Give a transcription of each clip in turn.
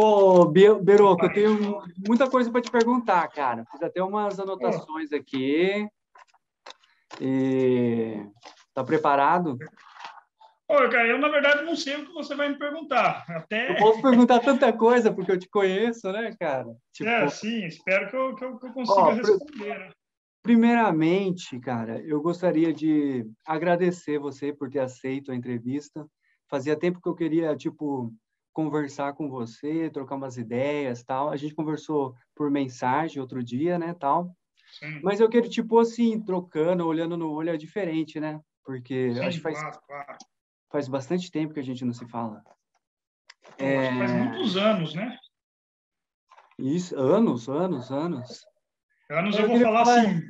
Pô, Beroco, eu tenho muita coisa para te perguntar, cara. Fiz até umas anotações aqui. E... Tá preparado? Olha, cara, eu na verdade não sei o que você vai me perguntar. Até... Eu posso perguntar tanta coisa, porque eu te conheço, né, cara? Tipo... É, sim, espero que eu, que eu, que eu consiga Ó, responder. Né? Primeiramente, cara, eu gostaria de agradecer você por ter aceito a entrevista. Fazia tempo que eu queria, tipo, conversar com você, trocar umas ideias, tal. A gente conversou por mensagem outro dia, né, tal. Sim. Mas eu quero, tipo, assim, trocando, olhando no olho é diferente, né? Porque Sim, acho que faz, claro, claro. faz bastante tempo que a gente não se fala. É... Faz muitos anos, né? Isso, anos, anos, anos. Anos eu, eu vou falar, falar assim,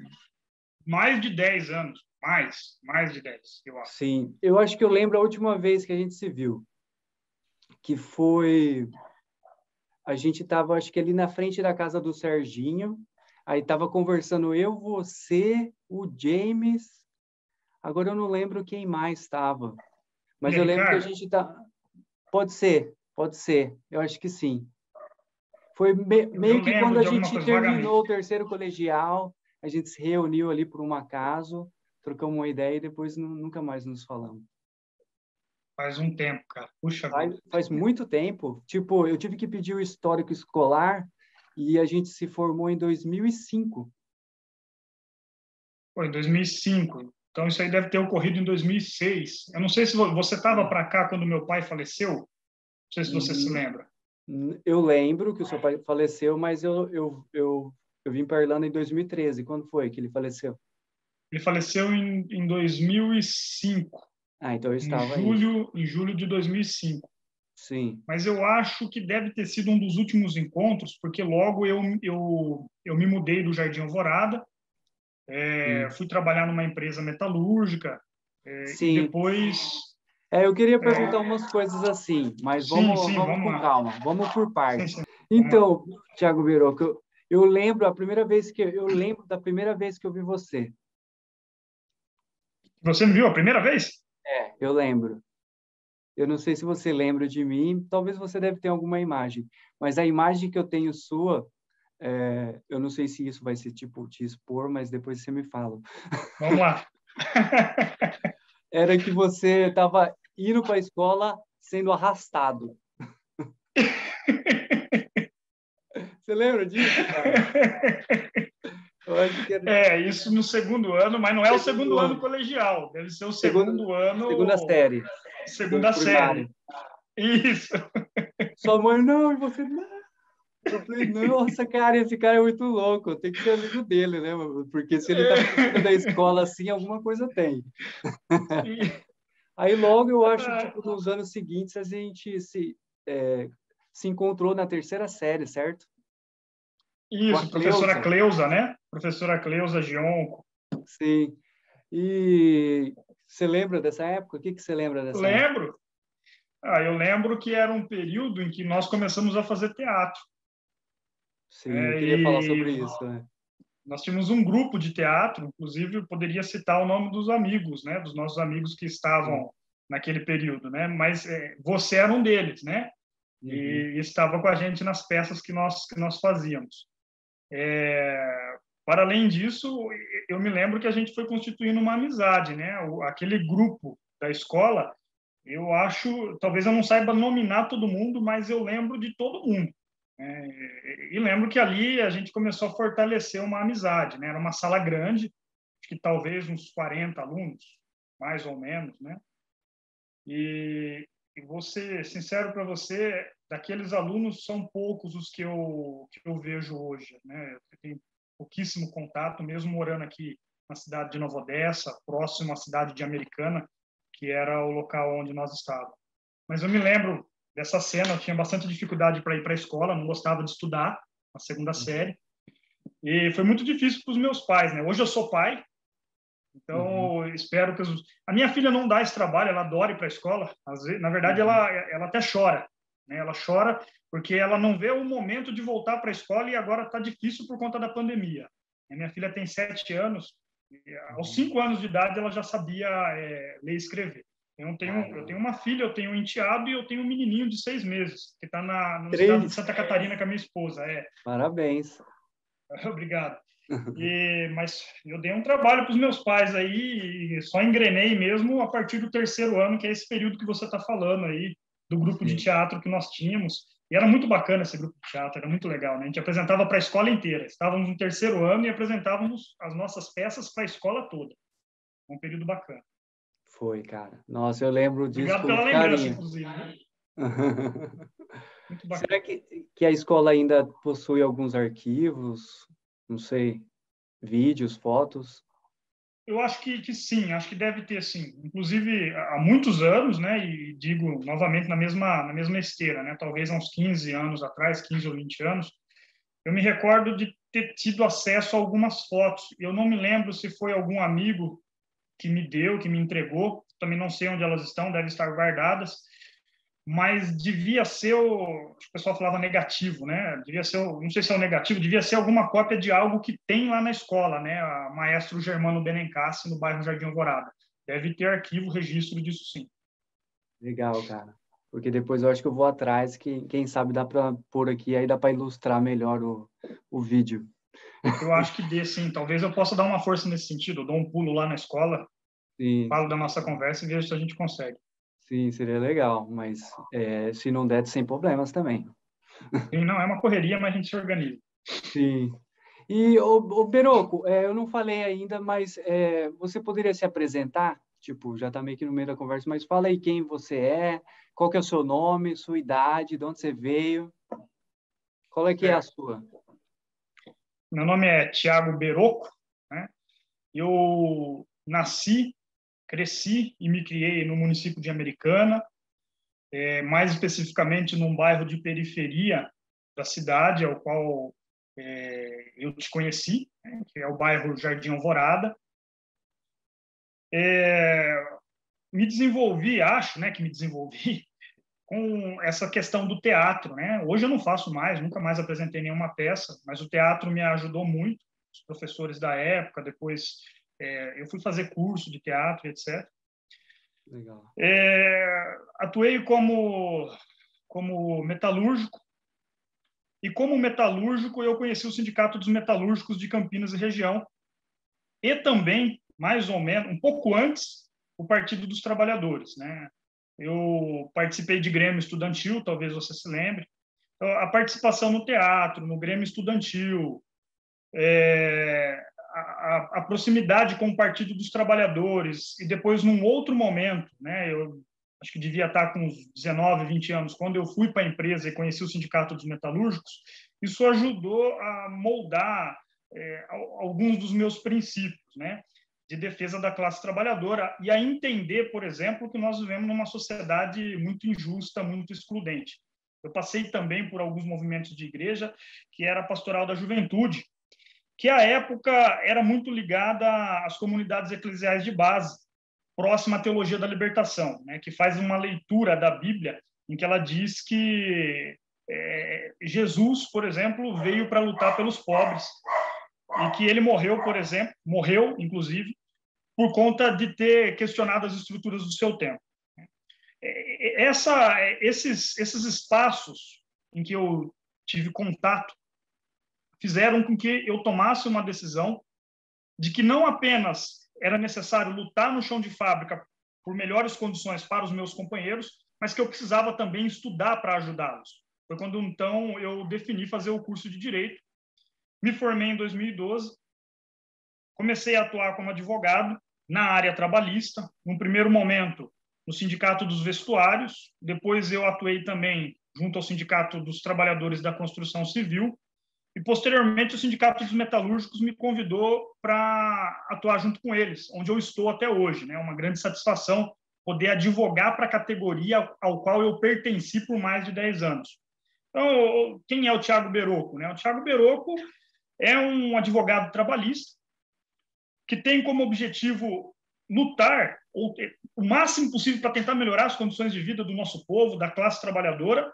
mais de 10 anos. Mais, mais de 10, eu acho. Sim, eu acho que eu lembro a última vez que a gente se viu, que foi... A gente estava, acho que ali na frente da casa do Serginho, aí estava conversando eu, você, o James, agora eu não lembro quem mais estava, mas eu lembro que a gente tá... Pode ser, pode ser, eu acho que sim. Foi me, meio que quando a gente terminou o terceiro colegial, a gente se reuniu ali por um acaso, trocamos uma ideia e depois nunca mais nos falamos. Faz um tempo, cara. Puxa faz, faz muito tempo. Tipo, eu tive que pedir o histórico escolar e a gente se formou em 2005. Foi em 2005. Então isso aí deve ter ocorrido em 2006. Eu não sei se você estava para cá quando meu pai faleceu. Não sei se você hum, se lembra. Eu lembro que o seu pai faleceu, mas eu, eu, eu, eu vim para Irlanda em 2013. Quando foi que ele faleceu? Ele faleceu em, em 2005. Ah, então eu estava em julho, aí. em julho de 2005. Sim. Mas eu acho que deve ter sido um dos últimos encontros, porque logo eu, eu, eu me mudei do Jardim Alvorada, é, fui trabalhar numa empresa metalúrgica, é, Sim. e depois é, eu queria perguntar é... umas coisas assim, mas vamos, sim, sim, vamos, vamos com calma, vamos por partes. Sim, então, Tiago Biroco, eu, eu lembro a primeira vez que eu lembro da primeira vez que eu vi você. Você me viu a primeira vez? É, eu lembro. Eu não sei se você lembra de mim, talvez você deve ter alguma imagem, mas a imagem que eu tenho sua, é, eu não sei se isso vai ser tipo te expor, mas depois você me fala. Vamos lá. era que você estava indo para a escola sendo arrastado. Você lembra disso, cara? Era... É, isso no segundo ano, mas não é o segundo ano, ano colegial, deve ser o segundo, segundo ano. Segunda série. Segunda série. Isso. Sua mãe, não, e você não. Eu falei, nossa, cara, esse cara é muito louco, tem que ser amigo dele, né? Porque se ele tá da escola assim, alguma coisa tem. Aí logo, eu acho, tipo, nos anos seguintes, a gente se, é, se encontrou na terceira série, certo? Isso, professora Cleusa, né? Professora Cleusa Gionco. Sim. E você lembra dessa época? O que, que você lembra dessa Lembro. Época? Ah, eu lembro que era um período em que nós começamos a fazer teatro. Sim, é, eu queria falar sobre isso. Né? Nós tínhamos um grupo de teatro, inclusive eu poderia citar o nome dos amigos, né, dos nossos amigos que estavam Sim. naquele período, né? Mas é, você era um deles, né? Uhum. E, estava com a gente nas peças que nós que nós fazíamos. É, para além disso, eu me lembro que a gente foi constituindo uma amizade, né? Aquele grupo da escola, eu acho, talvez eu não saiba nominar todo mundo, mas eu lembro de todo mundo. É, e lembro que ali a gente começou a fortalecer uma amizade, né? Era uma sala grande, acho que talvez uns 40 alunos, mais ou menos, né? E, e vou ser sincero para você, daqueles alunos são poucos os que eu que eu vejo hoje, né? Tenho pouquíssimo contato, mesmo morando aqui na cidade de Nova Odessa, próximo à cidade de Americana, que era o local onde nós estávamos. Mas eu me lembro dessa cena. Eu tinha bastante dificuldade para ir para a escola, não gostava de estudar na segunda uhum. série. E foi muito difícil para os meus pais, né? Hoje eu sou pai, então uhum. espero que os... a minha filha não dá esse trabalho, ela adora ir para a escola. Vezes, na verdade, uhum. ela ela até chora, né? Ela chora porque ela não vê o momento de voltar para a escola e agora está difícil por conta da pandemia. A minha filha tem sete anos, aos uhum. cinco anos de idade ela já sabia é, ler e escrever. Eu tenho, eu tenho uma filha, eu tenho um enteado e eu tenho um menininho de seis meses, que está na, no estado de Santa Catarina com a minha esposa. É. Parabéns. Obrigado. E, mas eu dei um trabalho para os meus pais aí e só engrenei mesmo a partir do terceiro ano, que é esse período que você está falando aí, do grupo Sim. de teatro que nós tínhamos. E era muito bacana esse grupo de teatro, era muito legal. Né? A gente apresentava para a escola inteira. Estávamos no terceiro ano e apresentávamos as nossas peças para a escola toda. Um período bacana. Foi, cara. Nossa, eu lembro disso. Obrigado pela lembrança, carinho. inclusive. Né? Será que, que a escola ainda possui alguns arquivos? Não sei, vídeos, fotos? Eu acho que, que sim, acho que deve ter sim. Inclusive, há muitos anos, né, e digo novamente na mesma, na mesma esteira, né, talvez há uns 15 anos atrás, 15 ou 20 anos, eu me recordo de ter tido acesso a algumas fotos. Eu não me lembro se foi algum amigo que me deu, que me entregou, também não sei onde elas estão, devem estar guardadas, mas devia ser o, o pessoal falava negativo, né? Devia ser, o, não sei se é o negativo, devia ser alguma cópia de algo que tem lá na escola, né? A maestro Germano Benencassi no bairro Jardim Alvorada. Deve ter arquivo, registro disso sim. Legal, cara. Porque depois eu acho que eu vou atrás, que quem sabe dá para pôr aqui, aí dá para ilustrar melhor o, o vídeo. Eu acho que dê sim. Talvez eu possa dar uma força nesse sentido. Eu dou um pulo lá na escola, sim. falo da nossa conversa e vejo se a gente consegue. Sim, seria legal, mas é, se não der, sem problemas também. Sim, não, é uma correria, mas a gente se organiza. Sim. E, o, o Beroco, é, eu não falei ainda, mas é, você poderia se apresentar? Tipo, já está meio que no meio da conversa, mas fala aí quem você é, qual que é o seu nome, sua idade, de onde você veio. Qual é que é a sua? Meu nome é Tiago Beroco, né? Eu nasci cresci e me criei no município de Americana, é, mais especificamente num bairro de periferia da cidade, ao qual é, eu te conheci, né, que é o bairro Jardim Alvorada. É, me desenvolvi, acho, né, que me desenvolvi com essa questão do teatro, né? Hoje eu não faço mais, nunca mais apresentei nenhuma peça, mas o teatro me ajudou muito. Os professores da época, depois é, eu fui fazer curso de teatro, etc. Legal. É, atuei como como metalúrgico e como metalúrgico eu conheci o sindicato dos metalúrgicos de Campinas e região e também mais ou menos um pouco antes o Partido dos Trabalhadores, né? Eu participei de Grêmio Estudantil, talvez você se lembre. Então, a participação no teatro, no Grêmio Estudantil, é, a, a, proximidade com o Partido dos Trabalhadores e depois num outro momento, né, eu acho que devia estar com uns 19, 20 anos, quando eu fui para a empresa e conheci o Sindicato dos Metalúrgicos, isso ajudou a moldar é, alguns dos meus princípios, né, de defesa da classe trabalhadora e a entender, por exemplo, que nós vivemos numa sociedade muito injusta, muito excludente. Eu passei também por alguns movimentos de igreja, que era pastoral da juventude, que à época era muito ligada às comunidades eclesiais de base, próxima à teologia da libertação, né, que faz uma leitura da Bíblia em que ela diz que é, Jesus, por exemplo, veio para lutar pelos pobres e que ele morreu, por exemplo, morreu, inclusive, por conta de ter questionado as estruturas do seu tempo. É, essa, esses, esses espaços em que eu tive contato fizeram com que eu tomasse uma decisão de que não apenas era necessário lutar no chão de fábrica por melhores condições para os meus companheiros, mas que eu precisava também estudar para ajudá-los. Foi quando então eu defini fazer o curso de direito. Me formei em 2012. Comecei a atuar como advogado na área trabalhista, num primeiro momento no Sindicato dos Vestuários, depois eu atuei também junto ao Sindicato dos Trabalhadores da Construção Civil e, posteriormente, o Sindicato dos Metalúrgicos me convidou para atuar junto com eles, onde eu estou até hoje. É né? uma grande satisfação poder advogar para a categoria ao qual eu pertenci por mais de 10 anos. Então, quem é o Tiago Beroco? Né? O Tiago Beroco é um advogado trabalhista que tem como objetivo lutar o máximo possível para tentar melhorar as condições de vida do nosso povo, da classe trabalhadora,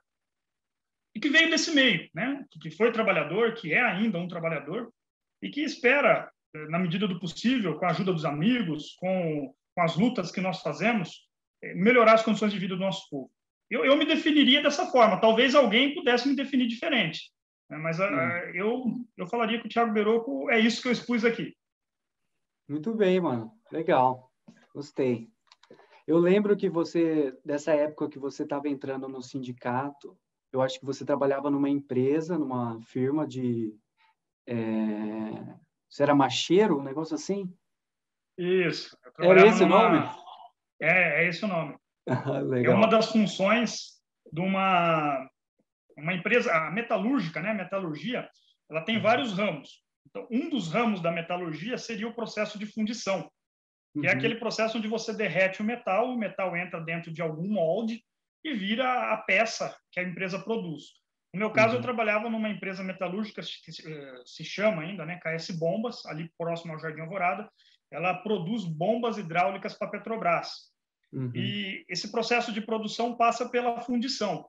e que veio desse meio, né? que foi trabalhador, que é ainda um trabalhador, e que espera, na medida do possível, com a ajuda dos amigos, com, com as lutas que nós fazemos, melhorar as condições de vida do nosso povo. Eu, eu me definiria dessa forma. Talvez alguém pudesse me definir diferente, né? mas a, a, eu, eu falaria que o Thiago Beroco é isso que eu expus aqui. Muito bem, mano. Legal. Gostei. Eu lembro que você, dessa época que você estava entrando no sindicato, eu acho que você trabalhava numa empresa, numa firma de. É, você era macheiro, um negócio assim? Isso. Era esse numa... nome? É, é esse o nome. é uma das funções de uma, uma empresa, a metalúrgica, né? A metalurgia, ela tem uhum. vários ramos. Então, um dos ramos da metalurgia seria o processo de fundição, que é uhum. é aquele processo onde você derrete o metal, o metal entra dentro de algum molde e vira a peça que a empresa produz. No meu caso, uhum. eu trabalhava numa empresa metalúrgica que se chama ainda, né, KS Bombas, ali próximo ao Jardim Alvorada. Ela produz bombas hidráulicas para a Petrobras. Uhum. E esse processo de produção passa pela fundição.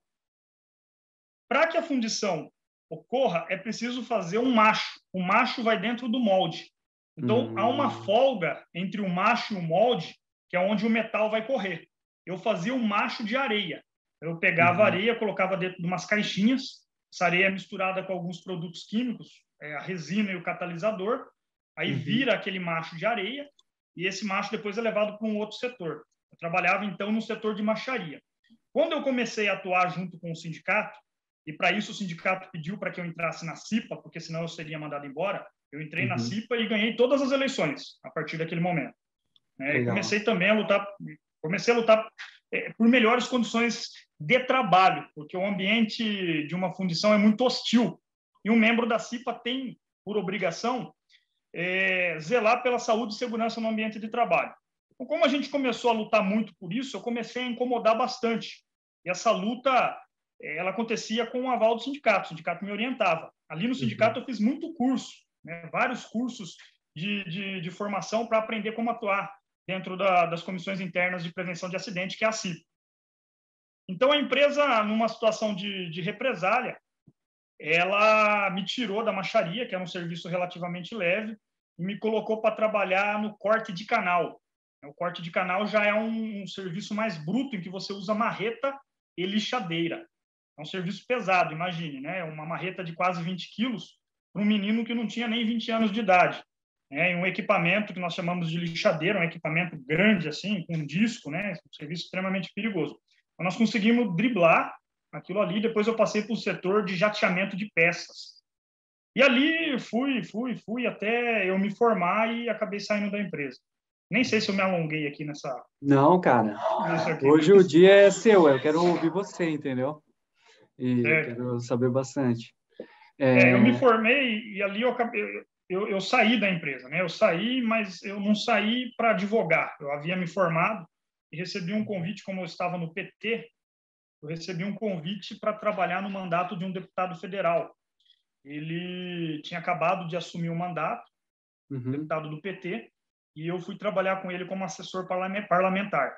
Para que a fundição ocorra, é preciso fazer um macho. O macho vai dentro do molde. Então, uhum. há uma hum. folga entre o macho e o molde, que é onde o metal vai correr. Eu fazia um macho de areia. Eu pegava uhum. areia, colocava dentro de umas caixinhas, essa areia misturada com alguns produtos químicos, é, a resina e o catalisador, aí uhum. vira aquele macho de areia, e esse macho depois é levado para um outro setor. Eu trabalhava, então, no setor de macharia. Quando eu comecei a atuar junto com o sindicato, e para isso o sindicato pediu para que eu entrasse na CIPA, porque senão eu seria mandado embora, eu entrei uhum. na CIPA e ganhei todas as eleições a partir daquele momento. É, comecei também a lutar, comecei a lutar é, por melhores condições de trabalho, porque o ambiente de uma fundição é muito hostil. E um membro da CIPA tem, por obrigação, é, zelar pela saúde e segurança no ambiente de trabalho. Então, como a gente começou a lutar muito por isso, eu comecei a incomodar bastante. E essa luta, eh, ela acontecia com o aval do sindicato. O sindicato me orientava. Ali no uhum. sindicato eu fiz muito curso, né? vários cursos de, de, de formação para aprender como atuar dentro da, das comissões internas de prevenção de acidente, que é a CIP. Então, a empresa, numa situação de, de represália, ela me tirou da macharia, que era um serviço relativamente leve, e me colocou para trabalhar no corte de canal. O corte de canal já é um, um serviço mais bruto, em que você usa marreta e lixadeira. É um serviço pesado, imagine, né? Uma marreta de quase 20 quilos para um menino que não tinha nem 20 anos de idade. Né? E um equipamento que nós chamamos de lixadeira, um equipamento grande, assim, com um disco, né? Um serviço extremamente perigoso. Então, nós conseguimos driblar aquilo ali, depois eu passei para o setor de jateamento de peças. E ali fui, fui, fui até eu me formar e acabei saindo da empresa. Nem sei se eu me alonguei aqui nessa. Não, cara. Hoje o dia é seu, eu quero ouvir você, entendeu? E é. quero saber bastante. É... É, eu me formei e ali eu, eu, eu, saí da empresa, né? Eu saí, mas eu não saí para advogar. Eu havia me formado e recebi um convite, como eu estava no PT, eu recebi um convite para trabalhar no mandato de um deputado federal. Ele tinha acabado de assumir o mandato, uhum. deputado do PT, e eu fui trabalhar com ele como assessor parlamentar.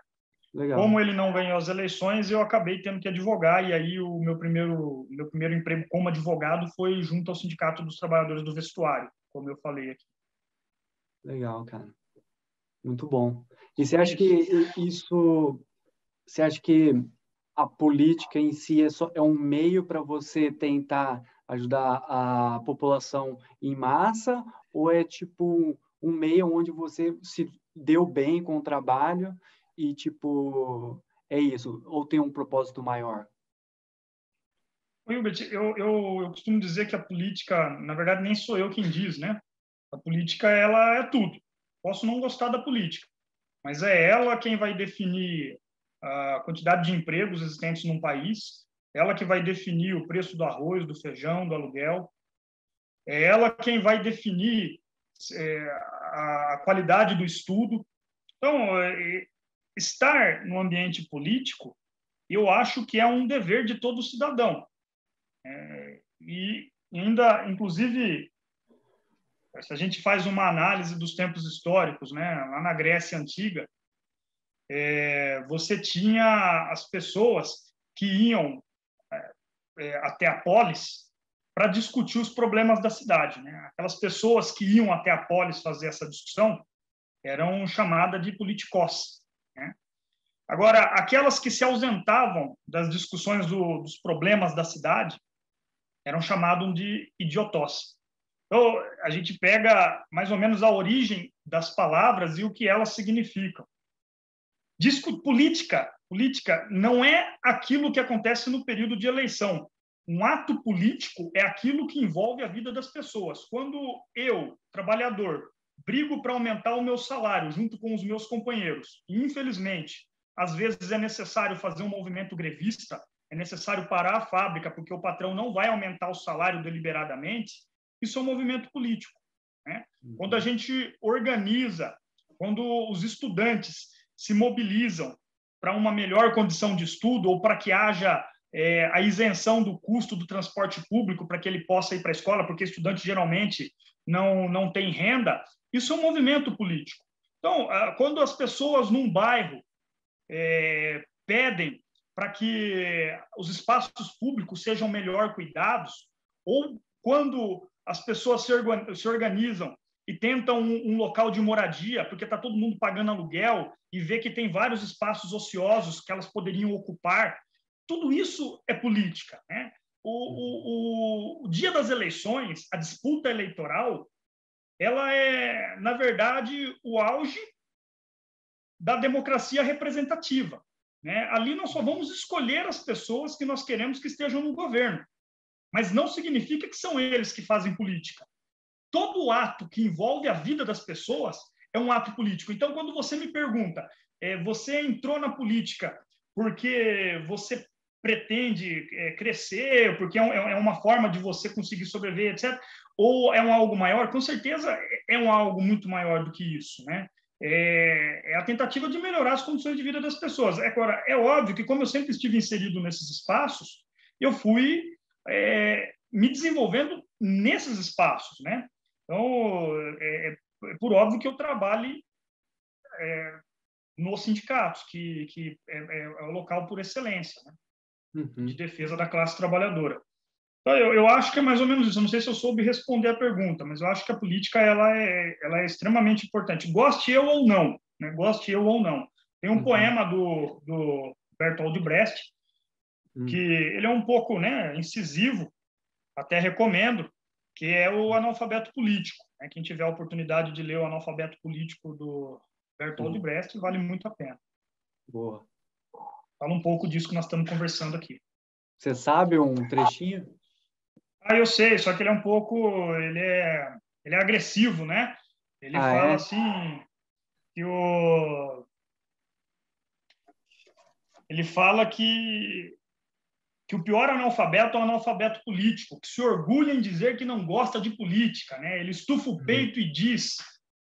Legal. Como ele não ganhou as eleições, eu acabei tendo que advogar e aí o meu primeiro meu primeiro emprego como advogado foi junto ao Sindicato dos Trabalhadores do Vestuário, como eu falei aqui. Legal, cara. Muito bom. E você acha que isso você acha que a política em si é, só, é um meio para você tentar ajudar a população em massa ou é tipo um meio onde você se deu bem com o trabalho e, tipo, é isso? Ou tem um propósito maior? Hilbert, eu, eu, eu costumo dizer que a política, na verdade, nem sou eu quem diz, né? A política, ela é tudo. Posso não gostar da política, mas é ela quem vai definir a quantidade de empregos existentes num país, ela que vai definir o preço do arroz, do feijão, do aluguel, é ela quem vai definir é, a qualidade do estudo. Então, é, estar no ambiente político, eu acho que é um dever de todo cidadão. É, e ainda, inclusive, se a gente faz uma análise dos tempos históricos, né, lá na Grécia Antiga, é, você tinha as pessoas que iam é, é até a polis para discutir os problemas da cidade. Né? Aquelas pessoas que iam até a polis fazer essa discussão eram chamadas de politicós. Agora, aquelas que se ausentavam das discussões do, dos problemas da cidade eram chamadas de idiotós. Então, a gente pega mais ou menos a origem das palavras e o que elas significam. Disco, política, política não é aquilo que acontece no período de eleição. Um ato político é aquilo que envolve a vida das pessoas. Quando eu, trabalhador, brigo para aumentar o meu salário junto com os meus companheiros, e infelizmente às vezes é necessário fazer um movimento grevista, é necessário parar a fábrica porque o patrão não vai aumentar o salário deliberadamente. Isso é um movimento político. Né? Uhum. Quando a gente organiza, quando os estudantes se mobilizam para uma melhor condição de estudo ou para que haja é, a isenção do custo do transporte público para que ele possa ir para a escola, porque estudante geralmente não, não tem renda, isso é um movimento político. Então, ah, quando as pessoas num bairro é, pedem para que os espaços públicos sejam melhor cuidados, ou quando as pessoas se organizam e tentam um, um local de moradia, porque está todo mundo pagando aluguel e vê que tem vários espaços ociosos que elas poderiam ocupar, tudo isso é política. Né? O, o, o, dia das eleições, a disputa eleitoral, ela é, na verdade, o auge da democracia representativa. Né? Ali nós só vamos escolher as pessoas que nós queremos que estejam no governo, mas não significa que são eles que fazem política. Todo ato que envolve a vida das pessoas é um ato político. Então, quando você me pergunta, é, você entrou na política porque você pretende é, crescer, porque é, é, é, uma forma de você conseguir sobreviver, etc. Ou é um algo maior? Com certeza é um algo muito maior do que isso, né? É, é, a tentativa de melhorar as condições de vida das pessoas. Agora, é óbvio que, como eu sempre estive inserido nesses espaços, eu fui é, me desenvolvendo nesses espaços, né? Então, é, é, é por óbvio que eu trabalhe é, nos sindicatos, que, que é, é, é, o local por excelência né? uhum. de defesa da classe trabalhadora. Então, eu, eu, acho que é mais ou menos isso. Eu não sei se eu soube responder a pergunta, mas eu acho que a política ela é, ela é extremamente importante. Goste eu ou não, né? goste eu ou não. Tem um uhum. poema do, do Bertold Brecht, uhum. que ele é um pouco né, incisivo, até recomendo, que é o Analfabeto Político. Né? Quem tiver a oportunidade de ler o Analfabeto Político do Bertold uhum. Brecht, vale muito a pena. Boa. Fala um pouco disso que nós estamos conversando aqui. Você sabe um trechinho? Ah, eu sei, só que ele é um pouco, ele é, ele é agressivo, né? Ele ah, fala é? assim que o ele fala que que o pior analfabeto é o analfabeto político, que se orgulha em dizer que não gosta de política, né? Ele estufa o uhum. peito e diz: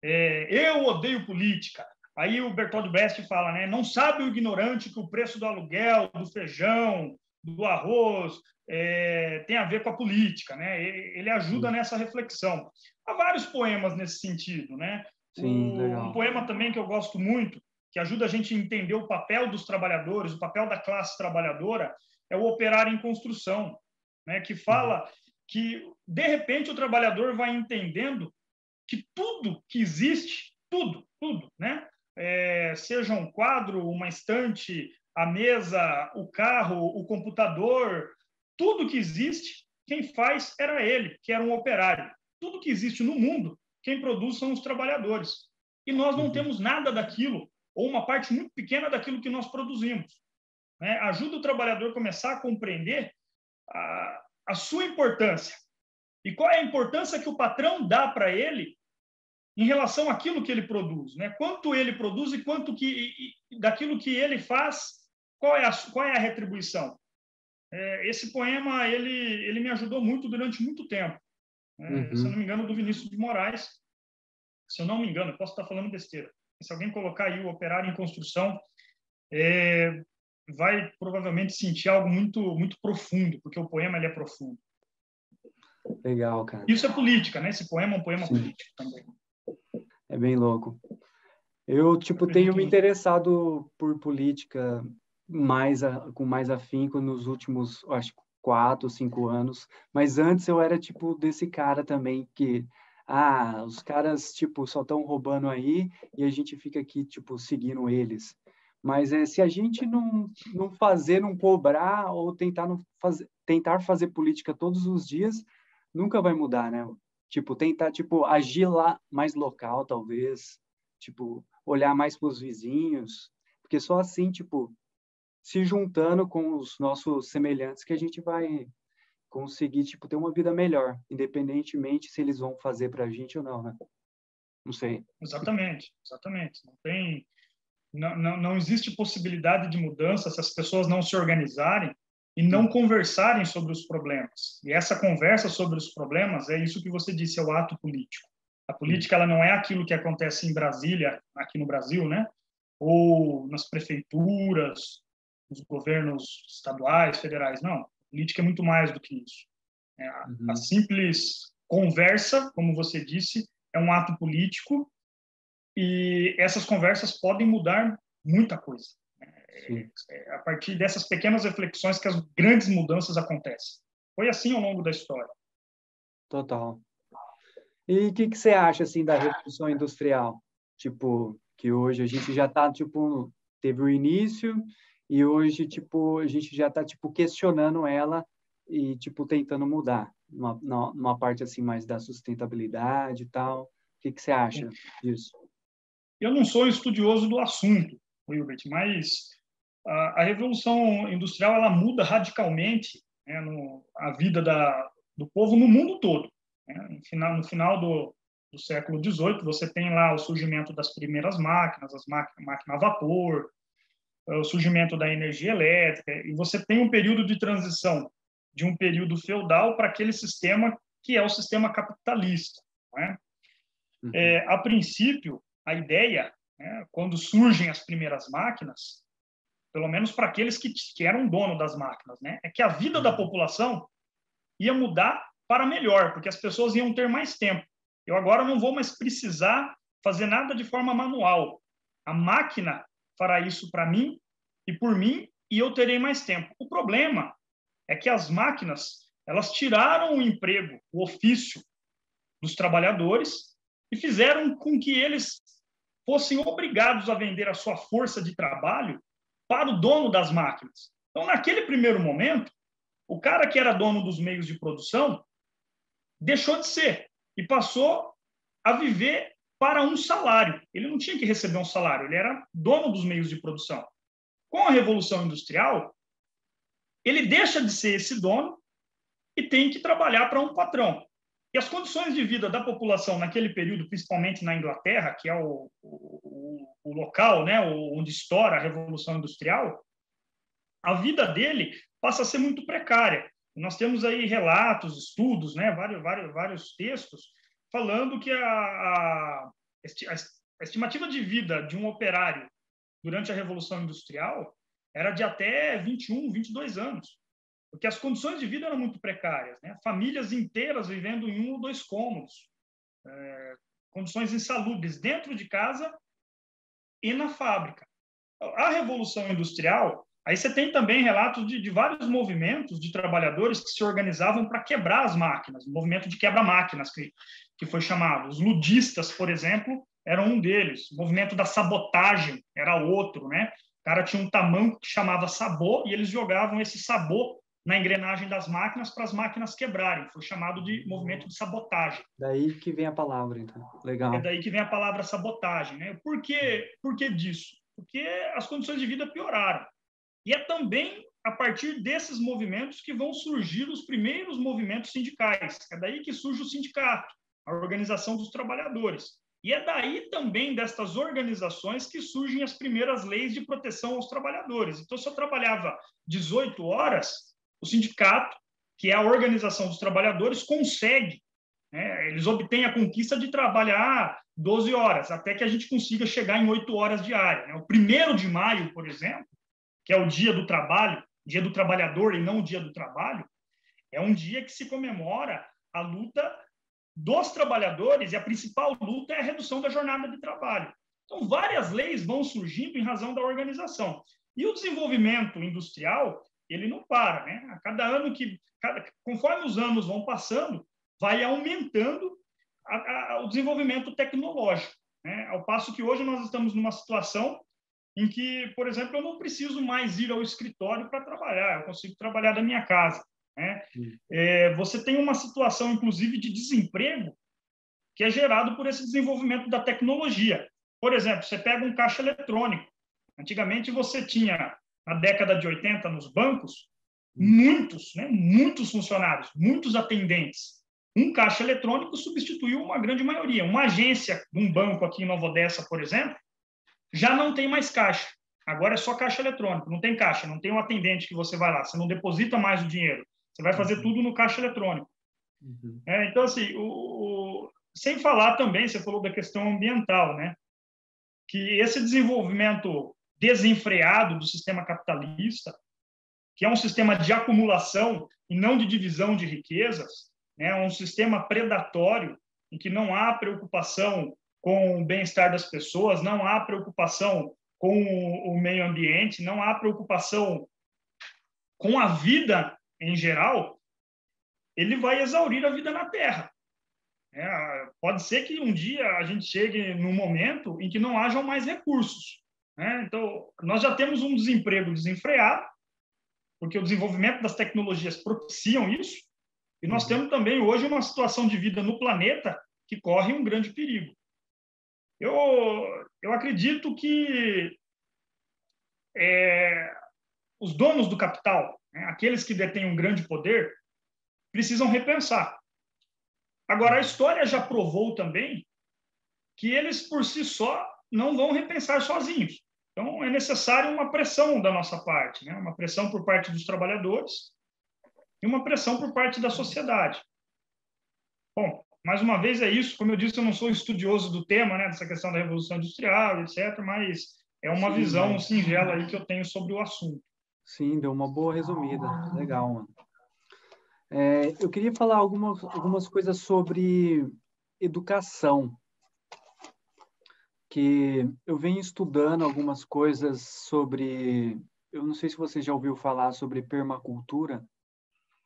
é, "Eu odeio política". Aí o Bertold Brecht fala, né? Não sabe o ignorante que o preço do aluguel, do feijão, do arroz, é, tem a ver com a política, né? Ele ajuda nessa reflexão. Há vários poemas nesse sentido, né? Sim, o, um poema também que eu gosto muito, que ajuda a gente a entender o papel dos trabalhadores, o papel da classe trabalhadora, é o Operário em Construção, né? Que fala uhum. que de repente o trabalhador vai entendendo que tudo que existe, tudo, tudo, né? É, seja um quadro, uma estante, a mesa, o carro, o computador, tudo que existe, quem faz era ele, que era um operário. Tudo que existe no mundo, quem produz são os trabalhadores. E nós não uhum. temos nada daquilo, ou uma parte muito pequena daquilo que nós produzimos. Né? Ajuda o trabalhador a começar a compreender a, a sua importância. E qual é a importância que o patrão dá para ele em relação àquilo que ele produz, né? Quanto ele produz e quanto que e, daquilo que ele faz qual é a, qual é a retribuição? É, esse poema ele, ele me ajudou muito durante muito tempo. É, uhum. Se eu não me engano, do Vinícius de Moraes. Se eu não me engano, posso estar falando besteira. Se alguém colocar aí o operário em construção, é, vai provavelmente sentir algo muito muito profundo, porque o poema ele é profundo. Legal, cara. Isso é política, né? Esse poema é um poema Sim. político também. É bem louco. Eu tipo tenho me interessado por política mais com mais afinco nos últimos, acho quatro, cinco anos. Mas antes eu era tipo desse cara também que ah, os caras tipo só estão roubando aí e a gente fica aqui tipo seguindo eles. Mas é, se a gente não, não fazer, não cobrar ou tentar, não fazer, tentar fazer política todos os dias, nunca vai mudar, né? Tipo, tentar tipo, agir lá mais local, talvez. Tipo, olhar mais para os vizinhos. Porque só assim, tipo, se juntando com os nossos semelhantes que a gente vai conseguir, tipo, ter uma vida melhor, independentemente se eles vão fazer para a gente ou não, né? Não sei. Exatamente, exatamente. Não tem não, não, não existe possibilidade de mudança se as pessoas não se organizarem e não conversarem sobre os problemas. E essa conversa sobre os problemas é isso que você disse, é o ato político. A política ela não é aquilo que acontece em Brasília, aqui no Brasil, né? Ou nas prefeituras, nos governos estaduais, federais. Não, a política é muito mais do que isso. É a, uhum. a simples conversa, como você disse, é um ato político e essas conversas podem mudar muita coisa. É, é, a partir dessas pequenas reflexões que as grandes mudanças acontecem. Foi assim ao longo da história. Total. E o que, que você acha assim da revolução industrial? Tipo, que hoje a gente já está tipo teve o início e hoje tipo a gente já está tipo questionando ela e tipo tentando mudar numa, numa parte assim mais da sustentabilidade e tal. O que, que você acha disso? Eu não sou estudioso do assunto, Wilbert, mas a, a Revolução Industrial ela muda radicalmente né, no, a vida da, do povo no mundo todo. Né? No final, no final do, do século XVIII, você tem lá o surgimento das primeiras máquinas, as máquinas máquina a vapor, o surgimento da energia elétrica, e você tem um período de transição de um período feudal para aquele sistema que é o sistema capitalista. Né? Uhum. É, a princípio, a ideia, né, quando surgem as primeiras máquinas, pelo menos para aqueles que, que eram dono das máquinas, né, é que a vida da população ia mudar para melhor, porque as pessoas iam ter mais tempo. Eu agora não vou mais precisar fazer nada de forma manual. A máquina fará isso para mim e por mim e eu terei mais tempo. O problema é que as máquinas elas tiraram o emprego, o ofício dos trabalhadores e fizeram com que eles fossem obrigados a vender a sua força de trabalho para o dono das máquinas. Então, naquele primeiro momento, o cara que era dono dos meios de produção deixou de ser e passou a viver para um salário. Ele não tinha que receber um salário, ele era dono dos meios de produção. Com a Revolução Industrial, ele deixa de ser esse dono e tem que trabalhar para um patrão. E as condições de vida da população naquele período, principalmente na Inglaterra, que é o, o, o local né, onde estoura a Revolução Industrial, a vida dele passa a ser muito precária. Nós temos aí relatos, estudos, né, vários, vários, vários textos falando que a, a, a estimativa de vida de um operário durante a Revolução Industrial era de até 21, 22 anos porque as condições de vida eram muito precárias, né? famílias inteiras vivendo em um ou dois cômodos, é, condições insalubres dentro de casa e na fábrica. A Revolução Industrial, aí você tem também relatos de, de vários movimentos de trabalhadores que se organizavam para quebrar as máquinas, o movimento de quebra-máquinas, que, que foi chamado. Os ludistas, por exemplo, eram um deles. O movimento da sabotagem era outro, né? O cara tinha um tamanco que chamava sabor e eles jogavam esse sabor na engrenagem das máquinas para as máquinas quebrarem. Foi chamado de movimento de sabotagem. Daí que vem a palavra, então. Legal. É daí que vem a palavra sabotagem. Né? Por, quê? Por que disso? Porque as condições de vida pioraram. E é também a partir desses movimentos que vão surgir os primeiros movimentos sindicais. É daí que surge o sindicato, a organização dos trabalhadores. E é daí também destas organizações que surgem as primeiras leis de proteção aos trabalhadores. Então, se eu trabalhava 18 horas, o sindicato, que é a organização dos trabalhadores, consegue. Né? Eles obtêm a conquista de trabalhar 12 horas, até que a gente consiga chegar em 8 horas diárias. Né? O primeiro de maio, por exemplo, que é o dia do trabalho, dia do trabalhador e não o dia do trabalho, é um dia que se comemora a luta dos trabalhadores e a principal luta é a redução da jornada de trabalho. Então, várias leis vão surgindo em razão da organização. E o desenvolvimento industrial ele não para, né? A cada ano que, cada, conforme os anos vão passando, vai aumentando a, a, o desenvolvimento tecnológico, né? Ao passo que hoje nós estamos numa situação em que, por exemplo, eu não preciso mais ir ao escritório para trabalhar, eu consigo trabalhar da minha casa. Né? É, você tem uma situação, inclusive, de desemprego que é gerado por esse desenvolvimento da tecnologia. Por exemplo, você pega um caixa eletrônico. Antigamente você tinha, na década de 80, nos bancos, muitos, né, muitos funcionários, muitos atendentes. Um caixa eletrônico substituiu uma grande maioria. Uma agência de um banco aqui em Nova Odessa, por exemplo, já não tem mais caixa. Agora é só caixa eletrônico, não tem caixa, não tem um atendente que você vai lá, você não deposita mais o dinheiro, você vai fazer uhum. tudo no caixa eletrônico. Uhum. É, então, assim, o, o, sem falar também, você falou da questão ambiental, né? Que esse desenvolvimento desenfreado do sistema capitalista, que é um sistema de acumulação e não de divisão de riquezas, né? um sistema predatório em que não há preocupação com o bem-estar das pessoas, não há preocupação com o meio ambiente, não há preocupação com a vida em geral, ele vai exaurir a vida na Terra. É, pode ser que um dia a gente chegue num momento em que não hajam mais recursos. Né? Então, nós já temos um desemprego desenfreado, porque o desenvolvimento das tecnologias propiciam isso, e nós uhum. temos também hoje uma situação de vida no planeta que corre um grande perigo. Eu, eu acredito que é, os donos do capital, né, aqueles que detêm um grande poder, precisam repensar. Agora, a história já provou também que eles, por si só, não vão repensar sozinhos. Então, é necessário uma pressão da nossa parte, né? uma pressão por parte dos trabalhadores e uma pressão por parte da sociedade. Bom, mais uma vez é isso. Como eu disse, eu não sou estudioso do tema, né, dessa questão da revolução industrial, etc. Mas é uma Sim, visão mas... singela aí que eu tenho sobre o assunto. Sim, deu uma boa resumida. Legal, mano. É, eu queria falar algumas, algumas coisas sobre educação, que eu venho estudando algumas coisas sobre. Eu não sei se você já ouviu falar sobre permacultura.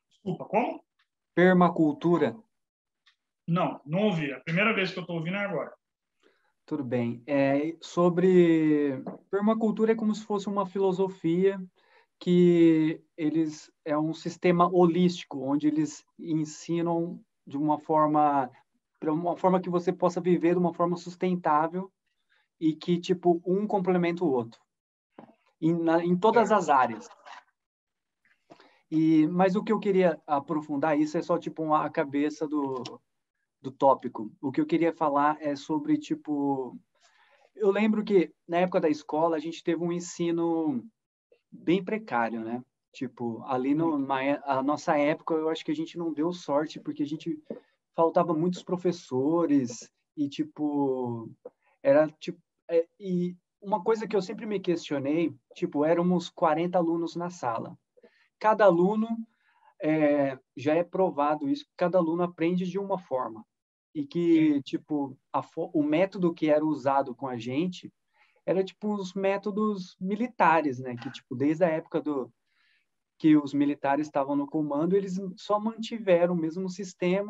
Desculpa, como? Permacultura. Não, não ouvi. A primeira vez que eu estou ouvindo é agora. Tudo bem. É, sobre permacultura é como se fosse uma filosofia que eles é um sistema holístico onde eles ensinam de uma forma uma forma que você possa viver de uma forma sustentável e que tipo um complementa o outro em, na, em todas as áreas. E mas o que eu queria aprofundar isso é só tipo a cabeça do do tópico. O que eu queria falar é sobre, tipo, eu lembro que na época da escola a gente teve um ensino bem precário, né? Tipo, ali no, na a nossa época, eu acho que a gente não deu sorte porque a gente faltava muitos professores e tipo era tipo é, e uma coisa que eu sempre me questionei, tipo, éramos 40 alunos na sala. Cada aluno é, já é provado isso, cada aluno aprende de uma forma e que tipo a, o método que era usado com a gente era tipo os métodos militares, né? Que tipo desde a época do que os militares estavam no comando, eles só mantiveram o mesmo sistema.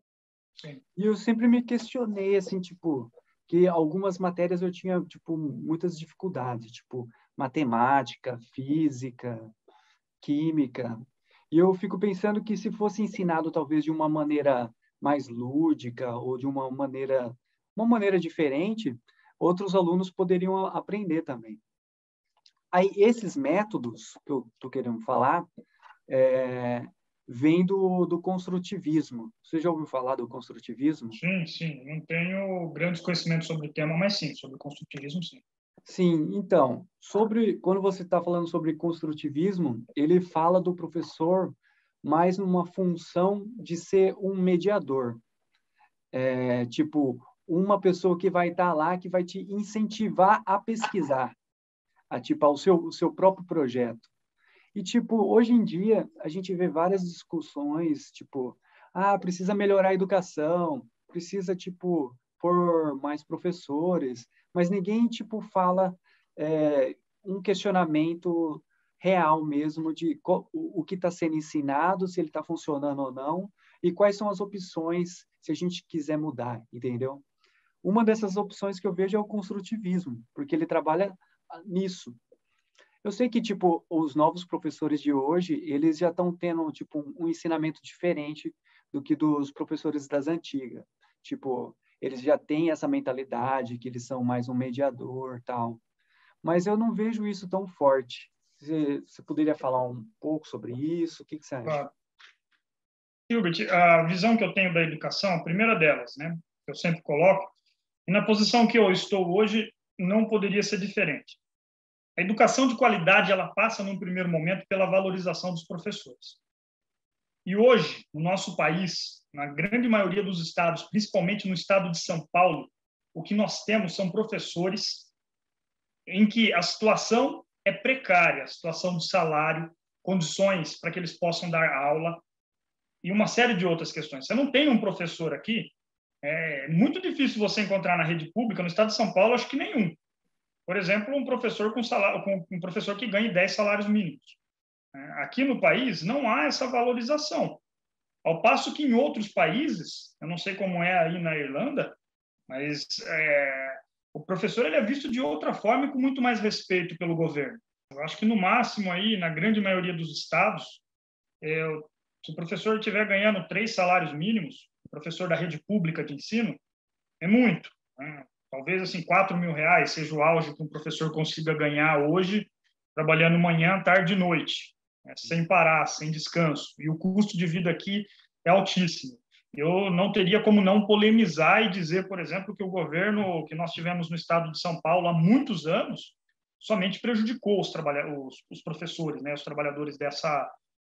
Sim. E eu sempre me questionei assim, tipo, que algumas matérias eu tinha tipo muitas dificuldades, tipo matemática, física, química. E eu fico pensando que se fosse ensinado talvez de uma maneira mais lúdica ou de uma maneira uma maneira diferente, outros alunos poderiam aprender também. Aí esses métodos que eu estou querendo falar é, vem do, do construtivismo. Você já ouviu falar do construtivismo? Sim, sim. Não tenho grandes conhecimentos sobre o tema, mas sim, sobre o construtivismo, sim. Sim, então, sobre quando você está falando sobre construtivismo, ele fala do professor mais numa função de ser um mediador. É, tipo, uma pessoa que vai estar tá lá, que vai te incentivar a pesquisar, a tipo, ao seu, o seu próprio projeto. E, tipo, hoje em dia, a gente vê várias discussões, tipo, ah, precisa melhorar a educação, precisa, tipo, pôr mais professores, mas ninguém, tipo, fala é, um questionamento real mesmo de o, o que está sendo ensinado, se ele está funcionando ou não, e quais são as opções se a gente quiser mudar, entendeu? Uma dessas opções que eu vejo é o construtivismo, porque ele trabalha nisso, Eu sei que, tipo, os novos professores de hoje, eles já estão tendo, tipo, um, ensinamento diferente do que dos professores das antigas. Tipo, eles já têm essa mentalidade que eles são mais um mediador, tal. Mas eu não vejo isso tão forte. Você, você poderia falar um pouco sobre isso? O que, que você acha? Gilbert, a visão que eu tenho da educação, a primeira delas, né, eu sempre coloco, e na posição que eu estou hoje, não poderia ser diferente. A educação de qualidade ela passa, num primeiro momento, pela valorização dos professores. E hoje, no nosso país, na grande maioria dos estados, principalmente no estado de São Paulo, o que nós temos são professores em que a situação é precária, a situação de salário, condições para que eles possam dar aula e uma série de outras questões. Você não tem um professor aqui, é muito difícil você encontrar na rede pública, no estado de São Paulo, acho que nenhum, por exemplo, um professor com salário, com um professor que ganhe 10 salários mínimos. É, aqui no país não há essa valorização. Ao passo que em outros países, eu não sei como é aí na Irlanda, mas é, o professor ele é visto de outra forma e com muito mais respeito pelo governo. Eu acho que no máximo aí, na grande maioria dos estados, é, se o professor estiver ganhando três salários mínimos, professor da rede pública de ensino, é muito. Né? Talvez assim quatro mil reais seja o auge que um professor consiga ganhar hoje, trabalhando manhã, tarde e noite, né? sem parar, sem descanso. E o custo de vida aqui é altíssimo. Eu não teria como não polemizar e dizer, por exemplo, que o governo que nós tivemos no estado de São Paulo há muitos anos somente prejudicou os, os, os professores, né, os trabalhadores dessa,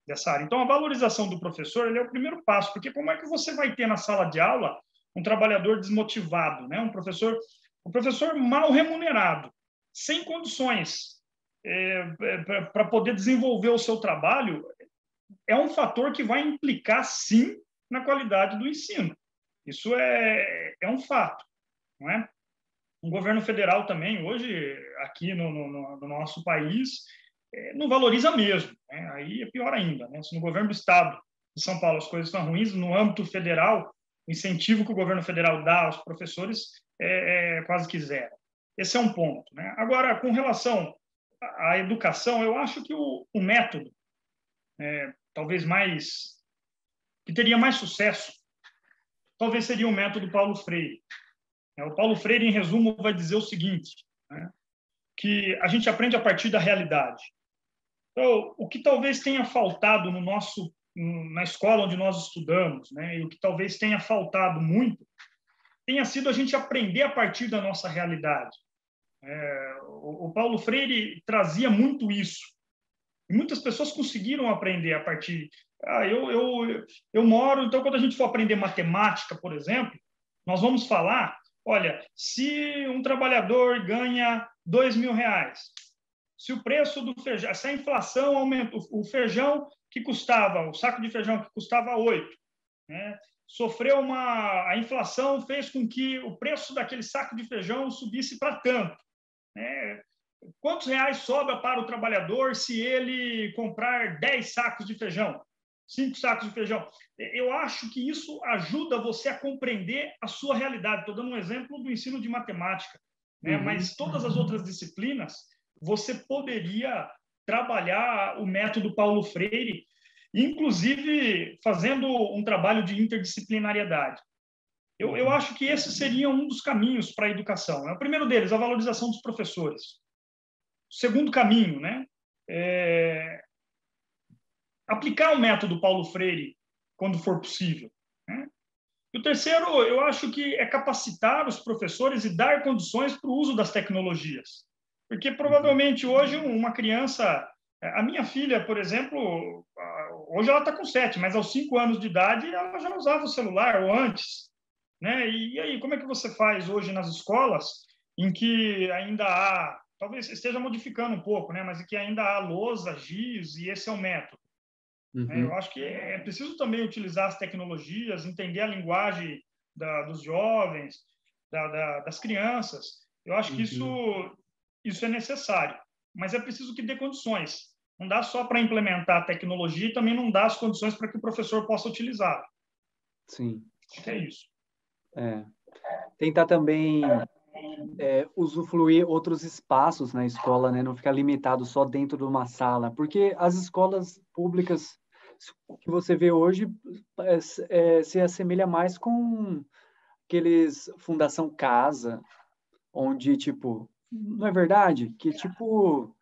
dessa área. Então, a valorização do professor é o primeiro passo, porque como é que você vai ter na sala de aula um trabalhador desmotivado, né? um professor, um professor mal remunerado, sem condições é, é, para poder desenvolver o seu trabalho, é um fator que vai implicar, sim, na qualidade do ensino. Isso é, é um fato, não é? O governo federal também, hoje, aqui no, no, no nosso país, não valoriza mesmo. Né? Aí é pior ainda. Né? Se no governo do Estado de São Paulo as coisas estão ruins, no âmbito federal, o incentivo que o governo federal dá aos professores é, é quase que zero. Esse é um ponto. Né? Agora, com relação à educação, eu acho que o, o método, é, talvez mais, que teria mais sucesso, talvez seria o método Paulo Freire. É, o Paulo Freire, em resumo, vai dizer o seguinte, né? que a gente aprende a partir da realidade. Então, o que talvez tenha faltado no nosso na escola onde nós estudamos, né? E o que talvez tenha faltado muito tenha sido a gente aprender a partir da nossa realidade. É, o, Paulo Freire trazia muito isso. E muitas pessoas conseguiram aprender a partir. Ah, eu, eu, eu moro, então, quando a gente for aprender matemática, por exemplo, nós vamos falar: olha, se um trabalhador ganha dois mil reais, se o preço do feijão, se a inflação aumenta, o feijão que custava, o saco de feijão que custava oito, né, sofreu uma, a inflação fez com que o preço daquele saco de feijão subisse para tanto. Né? Quantos reais sobra para o trabalhador se ele comprar 10 sacos de feijão? Cinco sacos de feijão. Eu acho que isso ajuda você a compreender a sua realidade. Estou dando um exemplo do ensino de matemática, né? Uhum. mas todas as outras disciplinas você poderia trabalhar o método Paulo Freire, inclusive fazendo um trabalho de interdisciplinariedade. Eu, eu acho que esse seria um dos caminhos para a educação. Né? O primeiro deles, a valorização dos professores. O segundo caminho, né? É aplicar o método Paulo Freire quando for possível. Né? E o terceiro, eu acho que é capacitar os professores e dar condições para o uso das tecnologias. Porque provavelmente hoje uma criança, a minha filha, por exemplo, hoje ela está com sete, mas aos cinco anos de idade ela já usava o celular ou antes, né? E aí como é que você faz hoje nas escolas em que ainda há, talvez esteja modificando um pouco, né? Mas em que ainda há lousa, giz e esse é o método. Né? Uhum. Eu acho que é preciso também utilizar as tecnologias, entender a linguagem da, dos jovens, da, da, das crianças. Eu acho que uhum. isso isso é necessário, mas é preciso que dê condições. Não dá só para implementar a tecnologia e também não dá as condições para que o professor possa utilizar. Sim. É isso. É. Tentar também é, usufruir outros espaços na escola, né? Não ficar limitado só dentro de uma sala, porque as escolas públicas que você vê hoje é, é, se assemelha mais com aqueles Fundação Casa, onde, tipo, não é verdade? Que, tipo,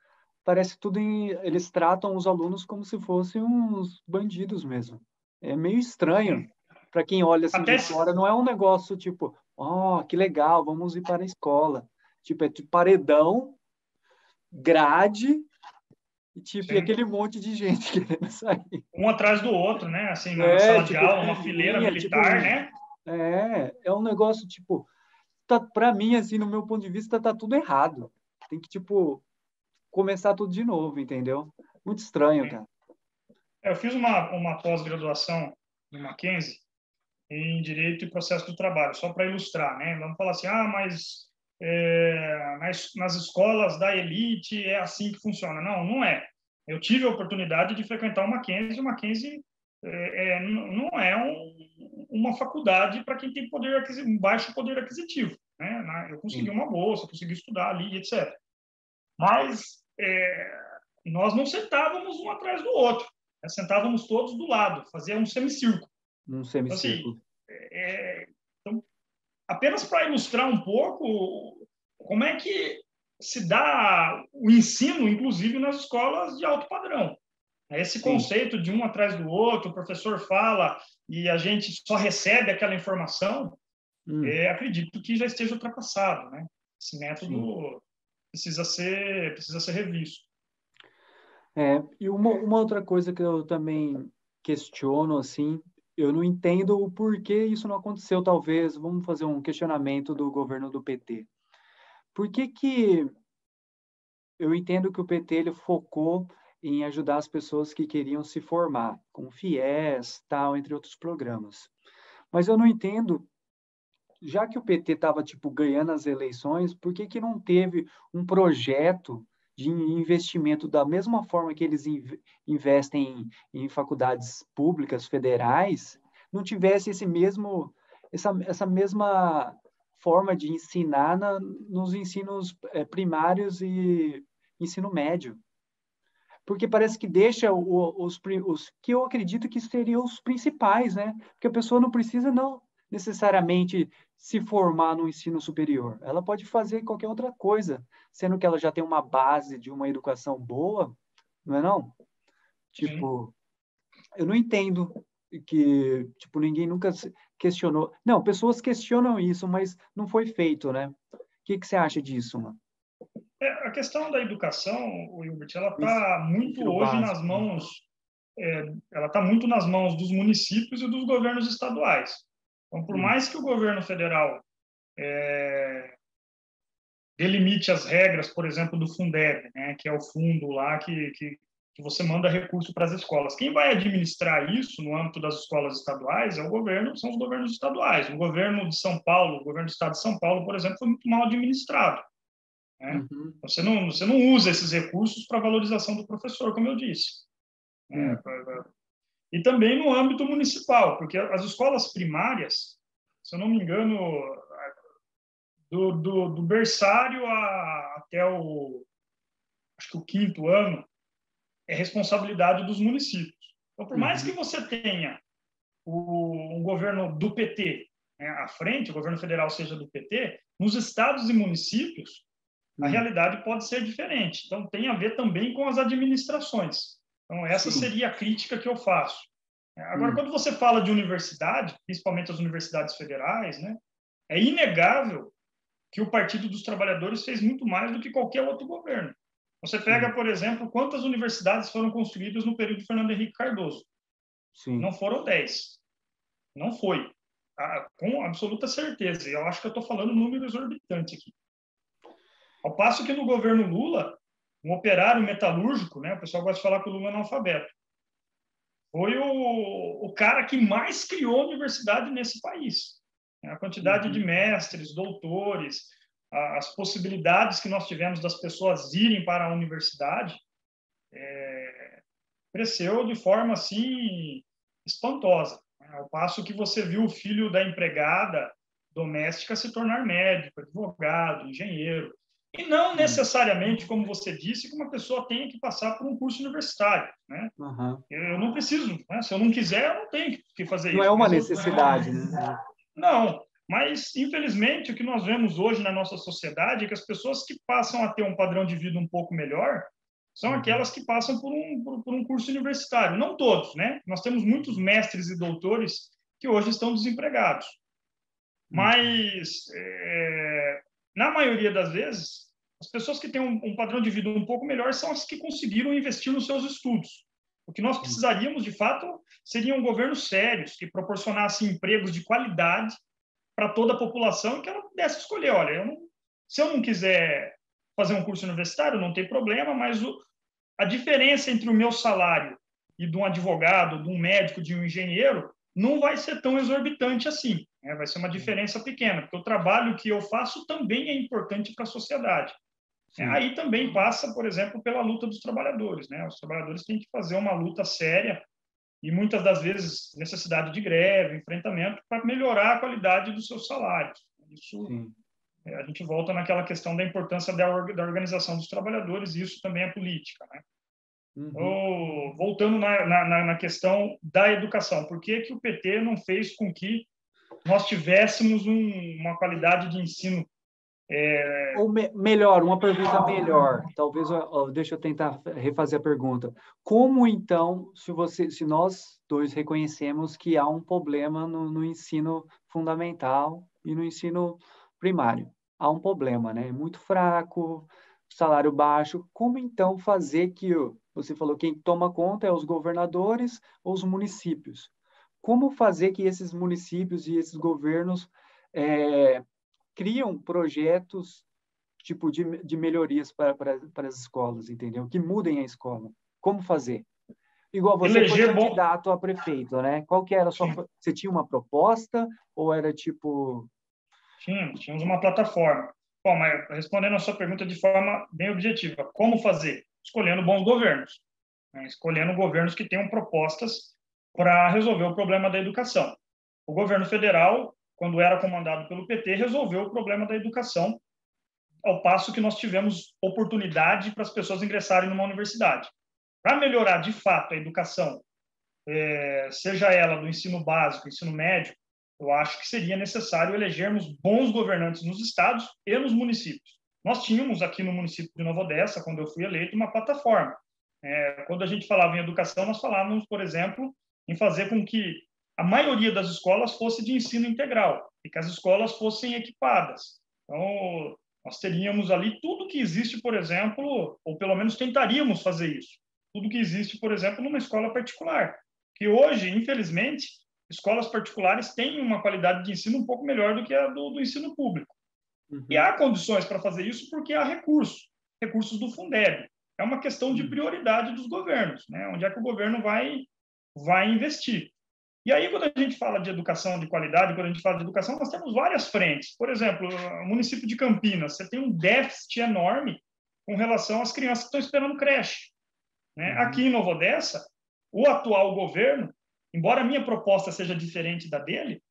parece tudo em... Eles tratam os alunos como se fossem uns bandidos mesmo. É meio estranho. Para quem olha assim Até de fora, não é um negócio tipo, oh, que legal, vamos ir para a escola. Tipo, é tipo paredão, grade, e tipo, e aquele monte de gente querendo sair. Um atrás do outro, né? Assim, na é, sala tipo, de aula, uma fileira militar, tipo, né? É, é um negócio, tipo, tá, para mim, assim, no meu ponto de vista, tá tudo errado. Tem que, tipo, começar tudo de novo, entendeu? Muito estranho, é. cara. Eu fiz uma, uma pós-graduação no Mackenzie em Direito e Processo do Trabalho, só para ilustrar, né? Vamos falar assim, ah, mas é, nas, nas escolas da elite é assim que funciona. Não, não é. Eu tive a oportunidade de frequentar o Mackenzie, o Mackenzie é, é, não é um, uma faculdade para quem tem poder um baixo poder aquisitivo. Né? Eu consegui uma bolsa, consegui estudar ali, etc. Mas é, nós não sentávamos um atrás do outro, né? sentávamos todos do lado, fazia um semicírculo. Um semicírculo. Então, assim, é, então, apenas para ilustrar um pouco como é que se dá o ensino, inclusive nas escolas de alto padrão. Esse conceito de um atrás do outro, o professor fala e a gente só recebe aquela informação, hum. é, acredito que já esteja ultrapassado, né? Esse método Sim. precisa ser precisa ser revisto. É, e uma, uma outra coisa que eu também questiono assim, eu não entendo o porquê isso não aconteceu. Talvez vamos fazer um questionamento do governo do PT. Por que que eu entendo que o PT ele focou em ajudar as pessoas que queriam se formar, com FIES, tal, entre outros programas. Mas eu não entendo, já que o PT estava tipo ganhando as eleições, por que que não teve um projeto de investimento da mesma forma que eles investem em, em faculdades públicas federais, não tivesse esse mesmo essa, essa mesma forma de ensinar na, nos ensinos é, primários e ensino médio porque parece que deixa o, os, os, que eu acredito que seriam os principais, né? Porque a pessoa não precisa não necessariamente se formar no ensino superior. Ela pode fazer qualquer outra coisa, sendo que ela já tem uma base de uma educação boa, não é não? Tipo, Sim. eu não entendo que tipo ninguém nunca questionou. Não, pessoas questionam isso, mas não foi feito, né? O que, que você acha disso, mano? É, a questão da educação, o Hilbert, ela está muito hoje básico. nas mãos, é, ela está muito nas mãos dos municípios e dos governos estaduais. Então, por hum. mais que o governo federal é, delimite as regras, por exemplo, do Fundeb, né, que é o fundo lá que, que, que você manda recurso para as escolas. Quem vai administrar isso no âmbito das escolas estaduais é o governo, são os governos estaduais. O governo de São Paulo, o governo do estado de São Paulo, por exemplo, foi muito mal administrado. Né? Uhum. Você, não, você não usa esses recursos para valorização do professor, como eu disse. Uhum. E também no âmbito municipal, porque as escolas primárias, se eu não me engano, do, do, do berçário a, até o, acho que o quinto ano, é responsabilidade dos municípios. Então, por mais uhum. que você tenha o, um governo do PT né, à frente, o governo federal seja do PT, nos estados e municípios, a hum. realidade pode ser diferente. Então, tem a ver também com as administrações. Então, essa Sim. seria a crítica que eu faço. É, agora, hum. quando você fala de universidade, principalmente as universidades federais, né, é inegável que o Partido dos Trabalhadores fez muito mais do que qualquer outro governo. Você pega, por exemplo, quantas universidades foram construídas no período de Fernando Henrique Cardoso? Sim. Não foram 10. Não foi. Com absoluta certeza. Eu acho que eu estou falando número exorbitante aqui. Ao passo que no governo Lula, um operário metalúrgico, né, o pessoal gosta de falar que o Lula é analfabeto, foi o, o cara que mais criou universidade nesse país. A quantidade uhum. de mestres, doutores, as possibilidades que nós tivemos das pessoas irem para a universidade é, cresceu de forma assim espantosa. Ao passo que você viu o filho da empregada doméstica se tornar médico, advogado, engenheiro. E não necessariamente, como você disse, que uma pessoa tenha que passar por um curso universitário. Né? Uhum. Eu não preciso. Né? Se eu não quiser, eu não tenho que fazer não isso. Não é uma necessidade. Eu... Né? Não, mas, infelizmente, o que nós vemos hoje na nossa sociedade é que as pessoas que passam a ter um padrão de vida um pouco melhor são uhum. aquelas que passam por um, por, por um curso universitário. Não todos, né? Nós temos muitos mestres e doutores que hoje estão desempregados. Uhum. Mas, é, na maioria das vezes, as pessoas que têm um, um, padrão de vida um pouco melhor são as que conseguiram investir nos seus estudos. O que nós uhum. precisaríamos, de fato, seriam governos sérios que proporcionassem empregos de qualidade para toda a população que ela pudesse escolher. Olha, eu não, se eu não quiser fazer um curso universitário, não tem problema, mas o, a diferença entre o meu salário e de um advogado, de um médico, de um engenheiro, não vai ser tão exorbitante assim. Né? Vai ser uma diferença pequena, porque o trabalho que eu faço também é importante para a sociedade. Sim. Aí também passa, por exemplo, pela luta dos trabalhadores. Né? Os trabalhadores têm que fazer uma luta séria e muitas das vezes necessidade de greve, enfrentamento, para melhorar a qualidade dos seus salários. Isso é, a gente volta naquela questão da importância da, da organização dos trabalhadores, e isso também é política. Né? Uhum. voltando na, na, na, questão da educação, por que, que o PT não fez com que nós tivéssemos um, uma qualidade de ensino é... Ou me melhor, uma pergunta melhor. Talvez, ó, deixa eu tentar refazer a pergunta. Como então, se você, se nós dois reconhecemos que há um problema no, no ensino fundamental e no ensino primário, há um problema, né? Muito fraco, salário baixo. Como então fazer que você falou quem toma conta é os governadores ou os municípios? Como fazer que esses municípios e esses governos é, criam projetos tipo de, de melhorias para, para, para as escolas, entendeu? Que mudem a escola. Como fazer? Igual você Eleger foi candidato bom... a prefeito, né? Qual que era a sua... Sim. Você tinha uma proposta ou era tipo... Tínhamos, tínhamos uma plataforma. Bom, mas respondendo a sua pergunta de forma bem objetiva, como fazer? Escolhendo bons governos. Né? Escolhendo governos que tenham propostas para resolver o problema da educação. O governo federal quando era comandado pelo PT, resolveu o problema da educação, ao passo que nós tivemos oportunidade para as pessoas ingressarem numa universidade. Para melhorar de fato a educação, é, seja ela do ensino básico, ensino médio, eu acho que seria necessário elegermos bons governantes nos estados e nos municípios. Nós tínhamos aqui no município de Nova Odessa, quando eu fui eleito, uma plataforma. É, quando a gente falava em educação, nós falávamos, por exemplo, em fazer com que a maioria das escolas fosse de ensino integral e que as escolas fossem equipadas. Então, nós teríamos ali tudo que existe, por exemplo, ou pelo menos tentaríamos fazer isso, tudo que existe, por exemplo, numa escola particular. Que hoje, infelizmente, escolas particulares têm uma qualidade de ensino um pouco melhor do que a do, do ensino público. Uhum. E há condições para fazer isso porque há recursos, recursos do Fundeb. É uma questão de uhum. prioridade dos governos, né? onde é que o governo vai, vai investir. E aí, quando a gente fala de educação de qualidade, quando a gente fala de educação, nós temos várias frentes. Por exemplo, o município de Campinas, você tem um déficit enorme com relação às crianças que estão esperando creche. Né? Uhum. Aqui em Novo Odessa, o atual governo, embora a minha proposta seja diferente da dele,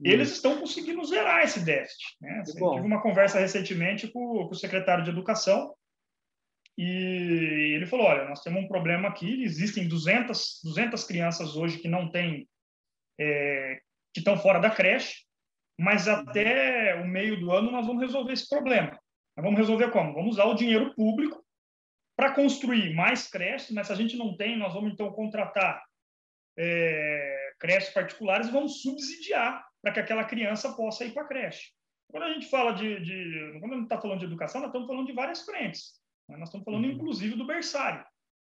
uhum. eles estão conseguindo zerar esse déficit. Né? tive uma conversa recentemente com, com o secretário de Educação, e ele falou: olha, nós temos um problema aqui, existem 200, 200 crianças hoje que não têm é, que estão fora da creche, mas até o meio do ano nós vamos resolver esse problema. Nós vamos resolver como? Vamos usar o dinheiro público para construir mais creches, mas se a gente não tem, nós vamos então contratar é, creches particulares e vamos subsidiar para que aquela criança possa ir para a creche. Quando a gente fala de, de quando a gente está falando de educação, nós estamos falando de várias frentes. Nós estamos falando, uhum. inclusive, do berçário,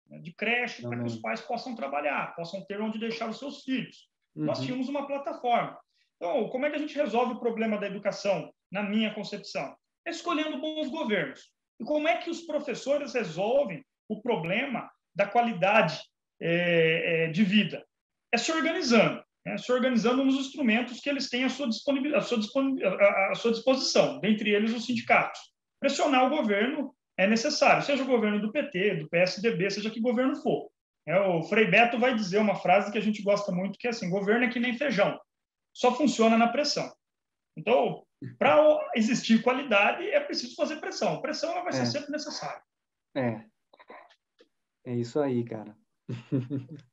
né? de creche, para que os pais possam trabalhar, possam ter onde deixar os seus filhos. Uhum. Nós tínhamos uma plataforma. Então, como é que a gente resolve o problema da educação, na minha concepção? Escolhendo bons governos. E como é que os professores resolvem o problema da qualidade é, é, de vida? É se organizando, né? se organizando nos instrumentos que eles têm à sua, a sua, a sua disposição, dentre eles os sindicatos. Pressionar o governo é necessário, seja o governo do PT, do PSDB, seja que governo for. É, o Frei Beto vai dizer uma frase que a gente gosta muito, que é assim, governo é que nem feijão, só funciona na pressão. Então, para existir qualidade, é preciso fazer pressão. Pressão vai ser é. sempre necessária. É. É isso aí, cara.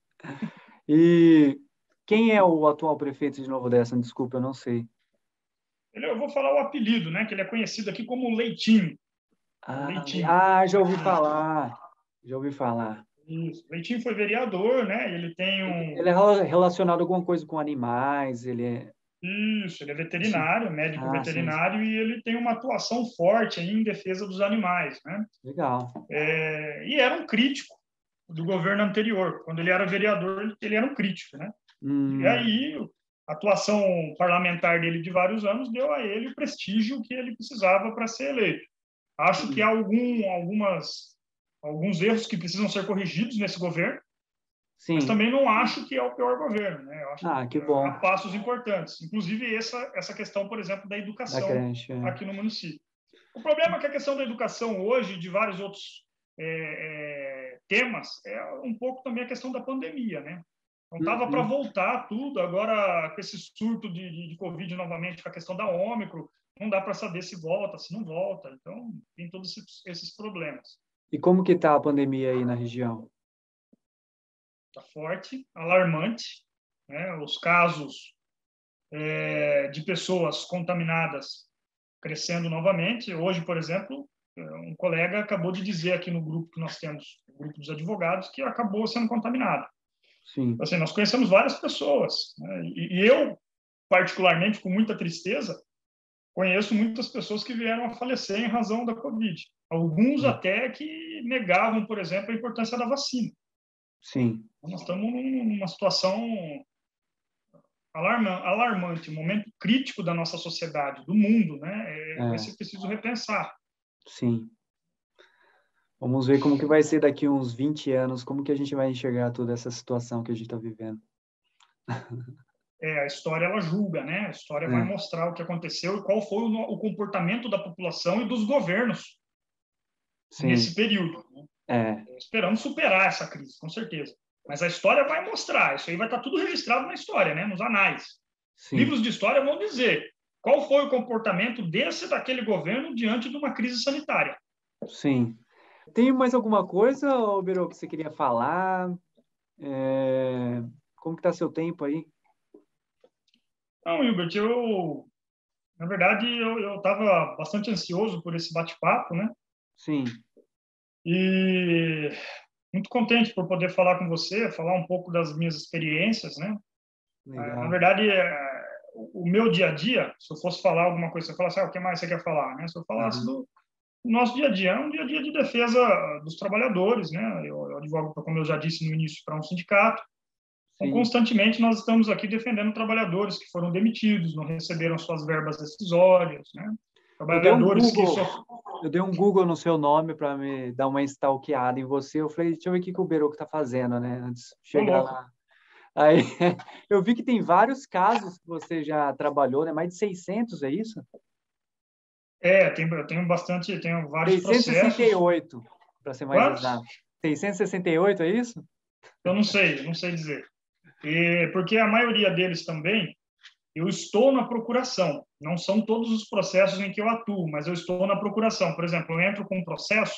e quem é o atual prefeito de Novo Dessa? Desculpa, eu não sei. Ele, eu vou falar o apelido, né? Que ele é conhecido aqui como Leitinho. Ah, Leitinho. ah já ouvi falar. Já ouvi falar. Isso. Leitinho foi vereador, né? Ele tem um. Ele é relacionado a alguma coisa com animais, ele é. Isso, ele é veterinário, médico ah, veterinário, sim. e ele tem uma atuação forte em defesa dos animais, né? Legal. É, e era um crítico do governo anterior. Quando ele era vereador, ele era um crítico, né? Hum. E aí, a atuação parlamentar dele de vários anos deu a ele o prestígio que ele precisava para ser eleito. Acho que há algum, algumas, alguns erros que precisam ser corrigidos nesse governo, Sim. Mas também não acho que é o pior governo, né? Eu acho ah, que, que bom. há passos importantes. Inclusive essa, essa questão, por exemplo, da educação da creche, é. aqui no município. O problema é que a questão da educação hoje, de vários outros é, é, temas, é um pouco também a questão da pandemia, né? Então estava uhum. para voltar tudo, agora com esse surto de, de, de, Covid novamente, com a questão da Ômicron, não dá para saber se volta, se não volta. Então tem todos esses, problemas. E como que está a pandemia aí na região? está forte, alarmante. Né? Os casos é, de pessoas contaminadas crescendo novamente. Hoje, por exemplo, é, um colega acabou de dizer aqui no grupo que nós temos, o grupo dos advogados, que acabou sendo contaminado. Sim. Assim, nós conhecemos várias pessoas. Né? E eu, particularmente, com muita tristeza, conheço muitas pessoas que vieram a falecer em razão da Covid. Alguns até que negavam, por exemplo, a importância da vacina. Sim. Nós estamos numa situação alarmante, um momento crítico da nossa sociedade, do mundo, né? É, é. Vai ser preciso repensar. Sim. Vamos ver como que vai ser daqui uns 20 anos, como que a gente vai enxergar toda essa situação que a gente está vivendo. É, a história ela julga, né? A história é. vai mostrar o que aconteceu e qual foi o, o comportamento da população e dos governos Sim. nesse período. Né? É. Esperamos superar essa crise, com certeza. Mas a história vai mostrar, isso aí vai estar tudo registrado na história, né? nos anais. Sim. Livros de história vão dizer qual foi o comportamento desse daquele governo diante de uma crise sanitária. Sim. Tem mais alguma coisa, Biro, que você queria falar? É... Como que está seu tempo aí? Não, Hilbert, eu... Na verdade, eu estava bastante ansioso por esse bate-papo, né? Sim. E muito contente por poder falar com você, falar um pouco das minhas experiências, né? Legal. Na verdade, é, o meu dia a dia, se eu fosse falar alguma coisa, eu falasse, ah, o que mais você quer falar, né? Se eu falasse uhum. do nosso dia a dia, é um dia a dia de defesa dos trabalhadores, né? Eu, eu advogo, como eu já disse no início, para um sindicato. Então, constantemente nós estamos aqui defendendo trabalhadores que foram demitidos, não receberam suas verbas decisórias, né? Trabalhadores um que só eu dei um Google no seu nome para me dar uma stalkeada em você. Eu falei, deixa eu ver o que, que o Beroco está fazendo, né? Antes de chegar lá. Aí, eu vi que tem vários casos que você já trabalhou, né? Mais de 600, é isso? É, tem, eu tenho bastante, tenho vários 668, para ser mais exato. 668, é isso? Eu não sei, não sei dizer. E, porque a maioria deles também eu estou na procuração. Não são todos os processos em que eu atuo, mas eu estou na procuração. Por exemplo, eu entro com um processo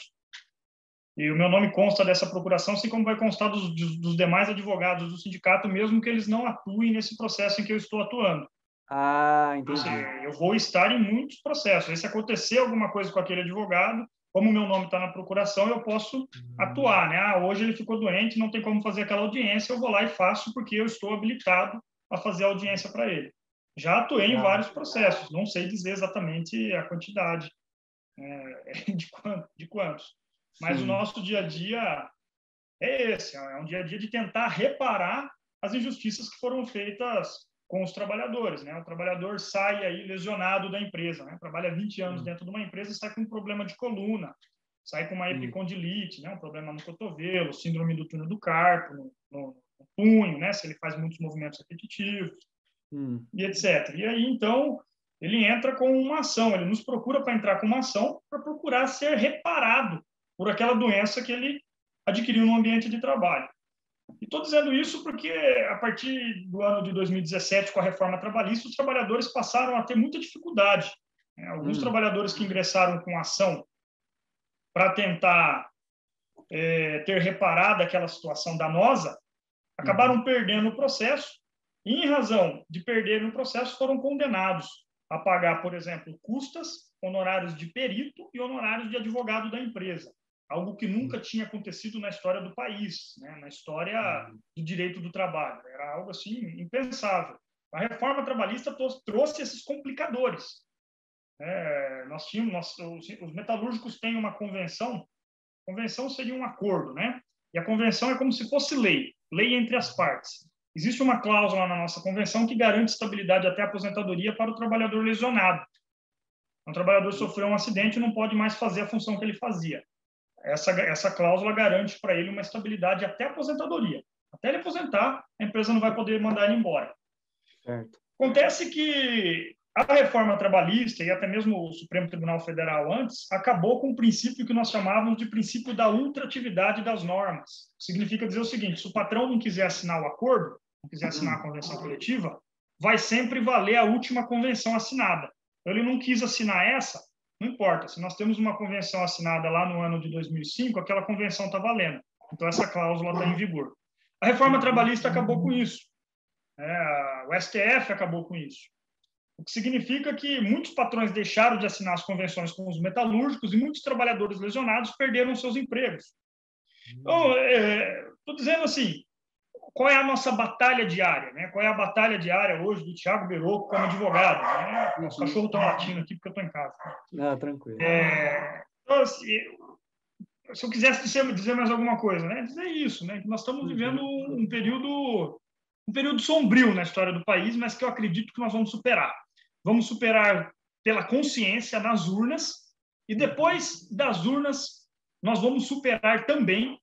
e o meu nome consta dessa procuração, assim como vai constar dos, dos demais advogados do sindicato, mesmo que eles não atuem nesse processo em que eu estou atuando. Ah, entendi. Eu vou estar em muitos processos. E se acontecer alguma coisa com aquele advogado, como o meu nome está na procuração, eu posso hum. atuar, né? Ah, hoje ele ficou doente, não tem como fazer aquela audiência, eu vou lá e faço porque eu estou habilitado a fazer a audiência para ele. Já atuei em vários processos, não sei dizer exatamente a quantidade é, de, quantos, de quantos, mas Sim. o nosso dia a dia é esse, é um dia a dia de tentar reparar as injustiças que foram feitas com os trabalhadores, né? O trabalhador sai aí lesionado da empresa, né? Trabalha 20 anos dentro de uma empresa e sai com um problema de coluna, sai com uma epicondilite, né? Um problema no cotovelo, síndrome do túnel do carpo, no, no, no punho, né? Se ele faz muitos movimentos repetitivos hum. e etc. E aí, então, ele entra com uma ação, ele nos procura para entrar com uma ação para procurar ser reparado por aquela doença que ele adquiriu no ambiente de trabalho. E estou dizendo isso porque, a partir do ano de 2017, com a reforma trabalhista, os trabalhadores passaram a ter muita dificuldade. Né? Alguns hum. trabalhadores que ingressaram com ação para tentar é, ter reparado aquela situação danosa, acabaram uhum. perdendo o processo e, em razão de perderem o processo, foram condenados a pagar, por exemplo, custas, honorários de perito e honorários de advogado da empresa algo que nunca tinha acontecido na história do país, né? na história uhum. do direito do trabalho. Era algo assim impensável. A reforma trabalhista trouxe esses complicadores. É, nós tínhamos, nós, os, os, metalúrgicos têm uma convenção. Convenção seria um acordo, né? E a convenção é como se fosse lei, lei entre as partes. Existe uma cláusula na nossa convenção que garante estabilidade até a aposentadoria para o trabalhador lesionado. Um trabalhador sofreu um acidente e não pode mais fazer a função que ele fazia essa, essa cláusula garante para ele uma estabilidade até a aposentadoria. Até ele aposentar, a empresa não vai poder mandar ele embora. Certo. Acontece que a reforma trabalhista e até mesmo o Supremo Tribunal Federal antes acabou com o princípio que nós chamávamos de princípio da ultratividade das normas. Significa dizer o seguinte: se o patrão não quiser assinar o acordo, não quiser assinar a convenção coletiva, vai sempre valer a última convenção assinada. Ele não quis assinar essa, não importa, se nós temos uma convenção assinada lá no ano de 2005, aquela convenção está valendo. Então, essa cláusula está em vigor. A reforma trabalhista acabou com isso. É, o STF acabou com isso. O que significa que muitos patrões deixaram de assinar as convenções com os metalúrgicos e muitos trabalhadores lesionados perderam seus empregos. Estou é, dizendo assim, qual é a nossa batalha diária, né? Qual é a batalha diária hoje do Tiago Beroco como advogado? Né? Os cachorros estão latindo aqui porque eu estou em casa. Ah, tranquilo. É, então, assim, se eu quisesse dizer, dizer, mais alguma coisa, né? Dizer isso, né? Que nós estamos vivendo um período um período sombrio na história do país, mas que eu acredito que nós vamos superar. Vamos superar pela consciência nas urnas e depois das urnas nós vamos superar também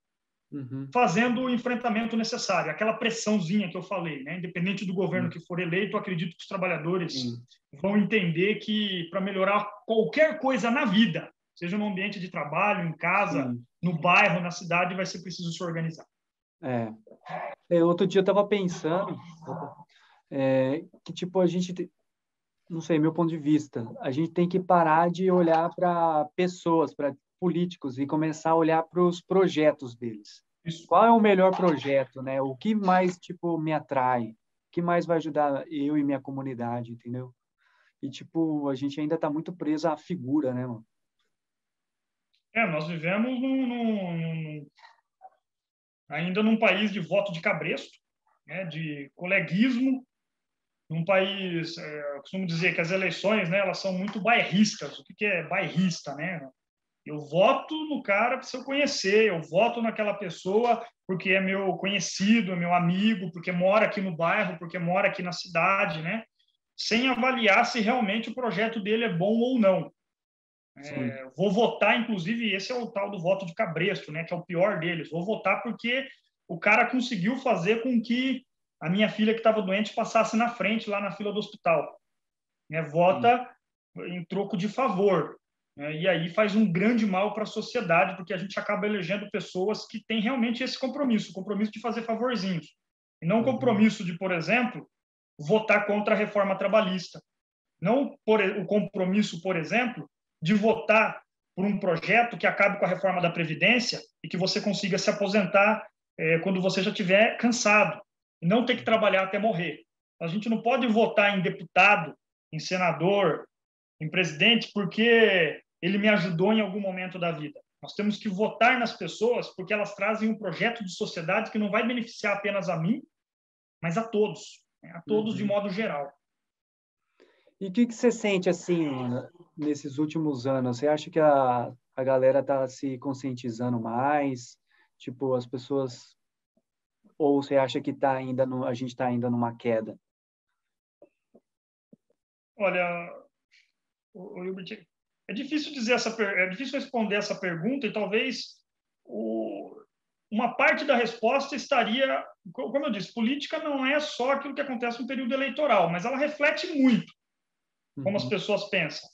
uhum. fazendo o enfrentamento necessário, aquela pressãozinha que eu falei, né? Independente do governo uhum. que for eleito, acredito que os trabalhadores uhum. vão entender que para melhorar qualquer coisa na vida, seja no ambiente de trabalho, em casa, no bairro, na cidade, vai ser preciso se organizar. É. é outro dia eu estava pensando é, que tipo a gente não sei, meu ponto de vista, a gente tem que parar de olhar para pessoas, para políticos e começar a olhar para os projetos deles. Isso. Qual é o melhor projeto, né? O que mais tipo me atrai? O que mais vai ajudar eu e minha comunidade, entendeu? E tipo, a gente ainda está muito preso à figura, né, mano? É, nós vivemos num, num, num, ainda num país de voto de cabresto, né, de coleguismo, num país, é, eu costumo dizer que as eleições, né, elas são muito bairristas. O que, que é bairrista, né? Eu voto no cara se eu conhecer, eu voto naquela pessoa porque é meu conhecido, é meu amigo, porque mora aqui no bairro, porque mora aqui na cidade, né? Sem avaliar se realmente o projeto dele é bom ou não. É, vou votar, inclusive, esse é o tal do voto de cabresto, né? Que é o pior deles. Vou votar porque o cara conseguiu fazer com que a minha filha que estava doente passasse na frente lá na fila do hospital. É, vota Sim. em troco de favor. Né? E aí faz um grande mal para a sociedade, porque a gente acaba elegendo pessoas que têm realmente esse compromisso, o compromisso de fazer favorzinhos. E não o uhum. compromisso de, por exemplo, votar contra a reforma trabalhista. Não por, o compromisso, por exemplo, de votar por um projeto que acabe com a reforma da Previdência e que você consiga se aposentar é, quando você já estiver cansado e não ter que trabalhar até morrer. A gente não pode votar em deputado, em senador, em presidente, porque ele me ajudou em algum momento da vida. Nós temos que votar nas pessoas porque elas trazem um projeto de sociedade que não vai beneficiar apenas a mim, mas a todos, né? a todos uhum. de modo geral. E o que, que você sente assim nesses últimos anos? Você acha que a, a galera está se conscientizando mais? Tipo, as pessoas ou você acha que tá ainda no, a gente está ainda numa queda? Olha, o, o é difícil dizer essa, é difícil responder essa pergunta e talvez o, uma parte da resposta estaria, como eu disse, política não é só aquilo que acontece no período eleitoral, mas ela reflete muito como uhum. as pessoas pensam.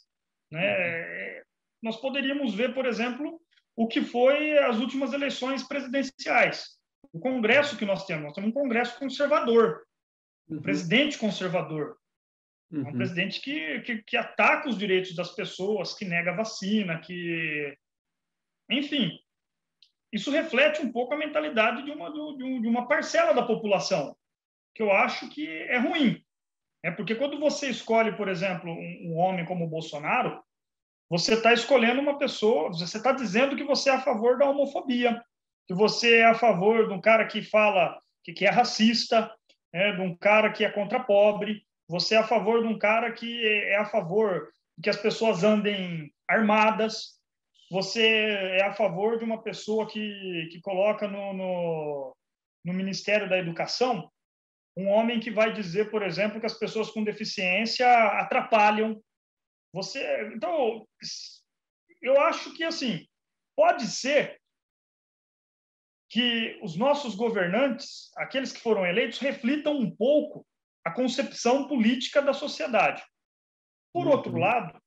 Né? Uhum. Nós poderíamos ver, por exemplo, o que foi as últimas eleições presidenciais. o Congresso que nós temos. Nós temos um Congresso conservador, um uhum. presidente conservador. Uhum. É um presidente que, que, que, ataca os direitos das pessoas, que nega vacina, que. Enfim, isso reflete um pouco a mentalidade de uma, de uma parcela da população, que eu acho que é ruim. É porque quando você escolhe, por exemplo, um, um homem como o Bolsonaro, você está escolhendo uma pessoa, você está dizendo que você é a favor da homofobia, que você é a favor de um cara que fala que, que é racista, né, de um cara que é contra pobre, você é a favor de um cara que é a favor que as pessoas andem armadas, você é a favor de uma pessoa que, que coloca no, no, no Ministério da Educação um homem que vai dizer, por exemplo, que as pessoas com deficiência atrapalham. Você, então, eu acho que assim pode ser que os nossos governantes, aqueles que foram eleitos, reflitam um pouco a concepção política da sociedade. Por outro uhum. lado,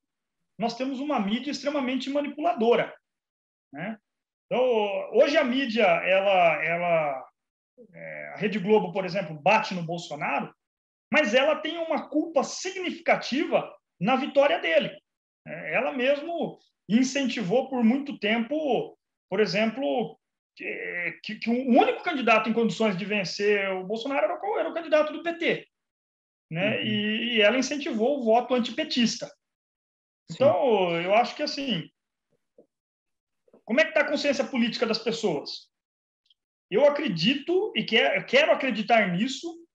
nós temos uma mídia extremamente manipuladora, né? Então, hoje a mídia, ela, ela, é, a Rede Globo, por exemplo, bate no Bolsonaro, mas ela tem uma culpa significativa na vitória dele. É, ela mesmo incentivou por muito tempo, por exemplo, que, que, o único candidato em condições de vencer o Bolsonaro era o, era o candidato do PT. Né? Uhum. E, e, ela incentivou o voto antipetista. Então, Sim. eu acho que assim, como é que está a consciência política das pessoas? Eu acredito e quer, quero acreditar nisso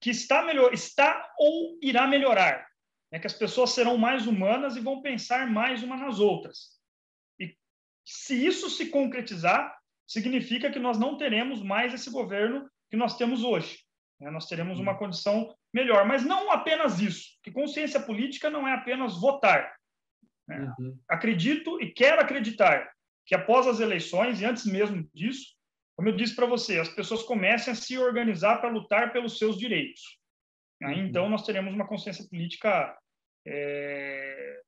que está melhor, está ou irá melhorar, né? Que as pessoas serão mais humanas e vão pensar mais umas nas outras. E se isso se concretizar, significa que nós não teremos mais esse governo que nós temos hoje. Né? Nós teremos uma uhum. condição melhor. Mas não apenas isso, que consciência política não é apenas votar. Né? Uhum. Acredito e quero acreditar que após as eleições, e antes mesmo disso, como eu disse para você, as pessoas comecem a se organizar para lutar pelos seus direitos. Aí, uhum. então, nós teremos uma consciência política, é...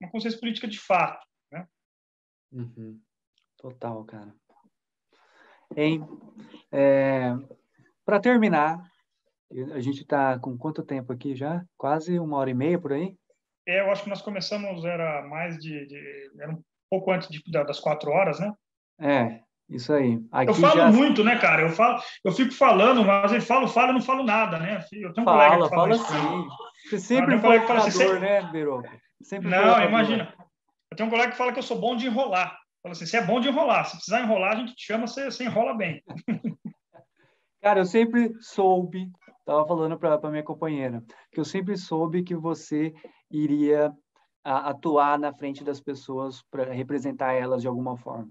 uma consciência política de fato. Né? Uhum. Total, cara. Hein? É... Para terminar, a gente está com quanto tempo aqui já? Quase uma hora e meia por aí? É, eu acho que nós começamos, era mais de. de era um pouco antes de, das quatro horas, né? É, isso aí. Aqui eu falo já... muito, né, cara? Eu, falo, eu fico falando, mas eu falo, falo e não falo nada, né? Eu tenho um fala, colega que fala, fala sim. Você sempre foi um assim, né, Biro? Sempre não, imagina. Eu tenho um colega que fala que eu sou bom de enrolar. Fala assim, você é bom de enrolar. Se precisar enrolar, a gente te chama, você, você enrola bem. Cara, eu sempre soube Estava falando para minha companheira que eu sempre soube que você iria a, atuar na frente das pessoas para representar elas de alguma forma.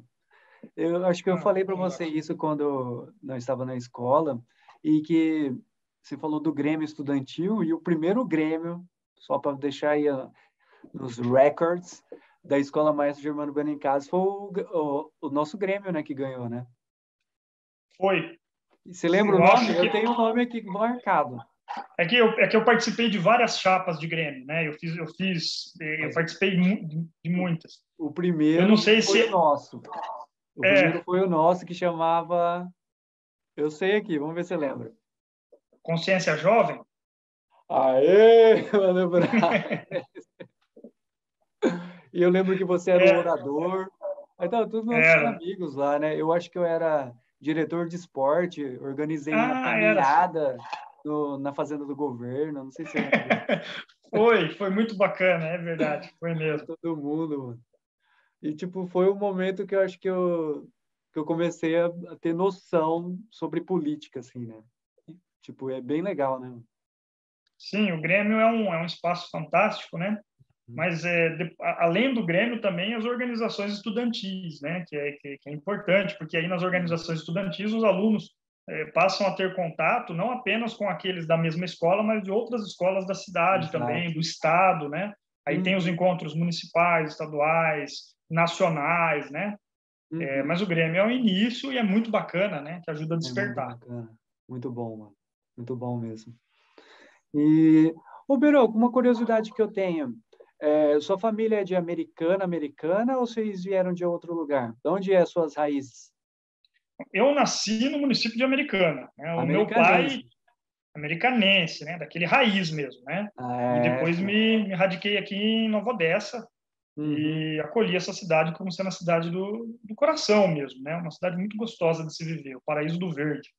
Eu acho que eu ah, falei para você isso quando nós estava na escola e que você falou do Grêmio Estudantil e o primeiro Grêmio, só para deixar aí nos records da Escola Maestro Germano Casa, foi o, o, o nosso Grêmio, né, que ganhou, né? Foi, você lembra eu o nome? Que... Eu tenho o um nome aqui marcado. É que, eu, é que eu participei de várias chapas de Grêmio, né? Eu fiz, eu fiz, eu participei de muitas. O primeiro eu não sei foi se... o nosso. O é... primeiro foi o nosso que chamava. Eu sei aqui, vamos ver se você lembra. Consciência Jovem? Aê, vou lembrar. e eu lembro que você era é... o orador. Então, todos nossos era. amigos lá, né? Eu acho que eu era diretor de esporte, organizei ah, uma caminhada no, na fazenda do governo, não sei se é. foi, foi muito bacana, é verdade, foi mesmo. Todo mundo, mano. E, tipo, foi o momento que eu acho que eu, que eu comecei a, a ter noção sobre política, assim, né? E, tipo, é bem legal, né? Sim, o Grêmio é um, é um espaço fantástico, né? Mas é, de, além do Grêmio também as organizações estudantis, né, que é, que, que é importante, porque aí nas organizações estudantis os alunos é, passam a ter contato não apenas com aqueles da mesma escola, mas de outras escolas da cidade Exato. também, do estado, né? Aí uhum. tem os encontros municipais, estaduais, nacionais, né? É, uhum. É, mas o Grêmio é o início e é muito bacana, né? Que ajuda a despertar. É muito, muito bom, mano. Muito bom mesmo. E, ô Berô, uma curiosidade que eu tenho. É, sua família é de americana, americana, ou vocês vieram de outro lugar? De onde é as suas raízes? eu nasci no município de Americana. Né? O meu pai americanense, né? Daquele raiz mesmo, né? Ah, é. E depois me, me radiquei aqui em Nova Odessa uhum. e acolhi essa cidade como sendo a cidade do, do coração mesmo, né? Uma cidade muito gostosa de se viver, o paraíso do verde.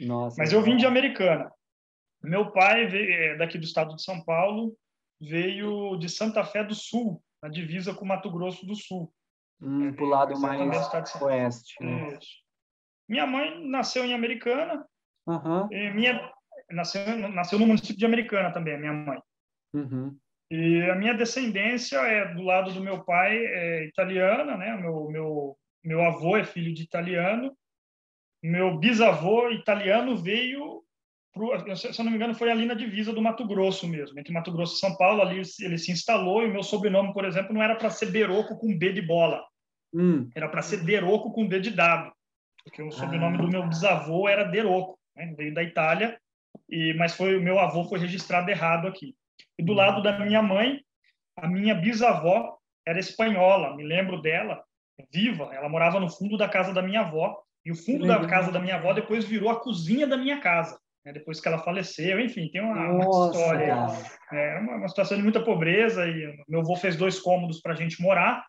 Nossa, Mas eu vim de Americana. Meu pai veio, é, daqui do estado de São Paulo veio de Santa Fé do Sul, na divisa com Mato Grosso do Sul. Hum, para o lado mais oeste. Né? Minha mãe nasceu em Americana. Uhum. minha nasceu, nasceu no município de Americana também, minha mãe. Uhum. E a minha descendência é do lado do meu pai é italiana, né? Meu meu meu avô é filho de italiano. Meu bisavô italiano veio pro, se eu não me engano foi ali na divisa do Mato Grosso mesmo, entre Mato Grosso e São Paulo, ali ele se instalou e o meu sobrenome, por exemplo, não era para ser Beroco com B de bola. Hum. Era para ser Deroco com D de dado, porque o sobrenome ah. do meu bisavô era Deroco, né? veio da Itália e mas foi o meu avô foi registrado errado aqui. E do lado da minha mãe, a minha bisavó era espanhola, me lembro dela, viva, ela morava no fundo da casa da minha avó, e o fundo da casa da minha avó depois virou a cozinha da minha casa, né, depois que ela faleceu, enfim, tem uma, uma história, é uma, uma, situação de muita pobreza, e meu avô fez dois cômodos para a gente morar,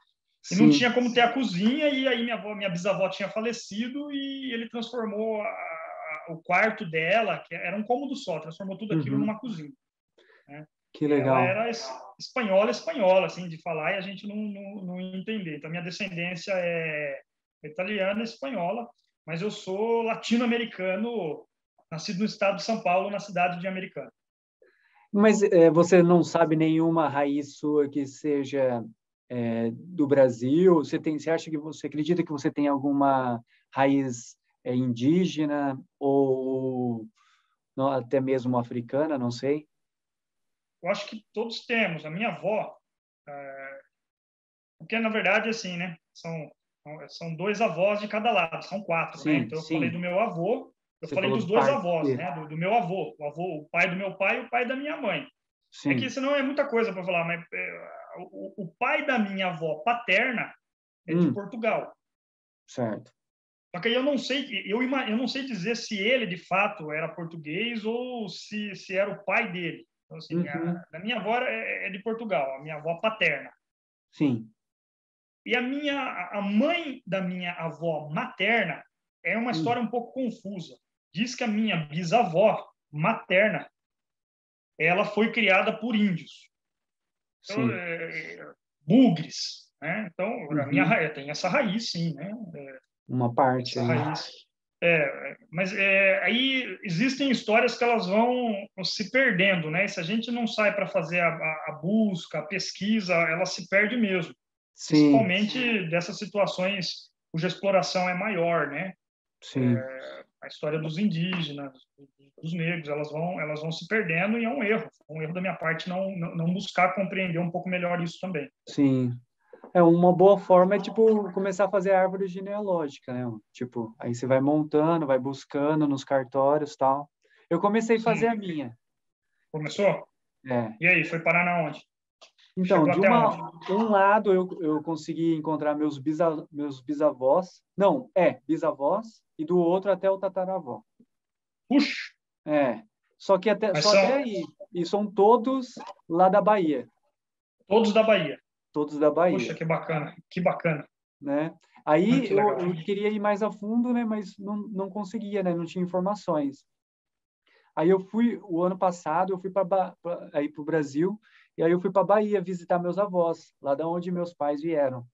e Sim. não tinha como ter a cozinha, e aí minha, avó, minha bisavó tinha falecido, e ele transformou a, o quarto dela, que era um cômodo só, transformou tudo aquilo uhum. numa cozinha. Né? Que legal. Ela era espanhola, espanhola, assim, de falar e a gente não, não, não entender. Então, minha descendência é italiana, espanhola, mas eu sou latino-americano, nascido no estado de São Paulo, na cidade de Americana. Mas é, você não sabe nenhuma raiz sua que seja é, do Brasil? Você tem? Você acha que você acredita que você tem alguma raiz é indígena ou não, até mesmo africana, não sei? Eu acho que todos temos. A minha avó, é... porque na verdade assim, né? São são dois avós de cada lado, são quatro, né? sim, né? Então eu sim. falei do meu avô, eu Você falei dos dois avós, né? Do, do, meu avô, o avô, o pai do meu pai e o pai da minha mãe. Sim. É que senão é muita coisa para falar, mas é, o, o, pai da minha avó paterna é hum. de Portugal. Certo. Só que aí eu não sei, eu, eu não sei dizer se ele de fato era português ou se, se era o pai dele. Então, assim, uhum. a, a, minha avó é, é, de Portugal, a minha avó paterna. Sim. E a minha, a mãe da minha avó materna é uma história um pouco confusa. Diz que a minha bisavó materna, ela foi criada por índios. Então, é, bugres, né? Então, uhum. a minha uhum. tem essa raiz, sim, né? É, uma parte. Raiz. É, mas é, aí existem histórias que elas vão se perdendo, né? Se a gente não sai para fazer a, a, busca, a pesquisa, ela se perde mesmo. Sim. Principalmente dessas situações cuja exploração é maior, né? Sim. É, a história dos indígenas, dos negros, elas vão, elas vão se perdendo e é um erro. É um erro da minha parte não, não, não buscar compreender um pouco melhor isso também. Sim. É uma boa forma é tipo começar a fazer árvore genealógica, né? Tipo, aí você vai montando, vai buscando nos cartórios, tal. Eu comecei a fazer Sim. a minha. Começou? É. E aí, foi parar na onde? Então, Chegou de uma, um lado eu, eu consegui encontrar meus, bisa, meus bisavós, não, é, bisavós, e do outro até o tataravó. Puxa! É, só que até, só são... até aí, e são todos lá da Bahia. Todos da Bahia? todos da Bahia. Poxa, que bacana, que bacana. Né? Aí eu, eu, queria ir mais a fundo, né? Mas não, não conseguia, né? Não tinha informações. Aí eu fui, o ano passado, eu fui para aí para o Brasil, e aí eu fui para Bahia visitar meus avós, lá da onde meus pais vieram.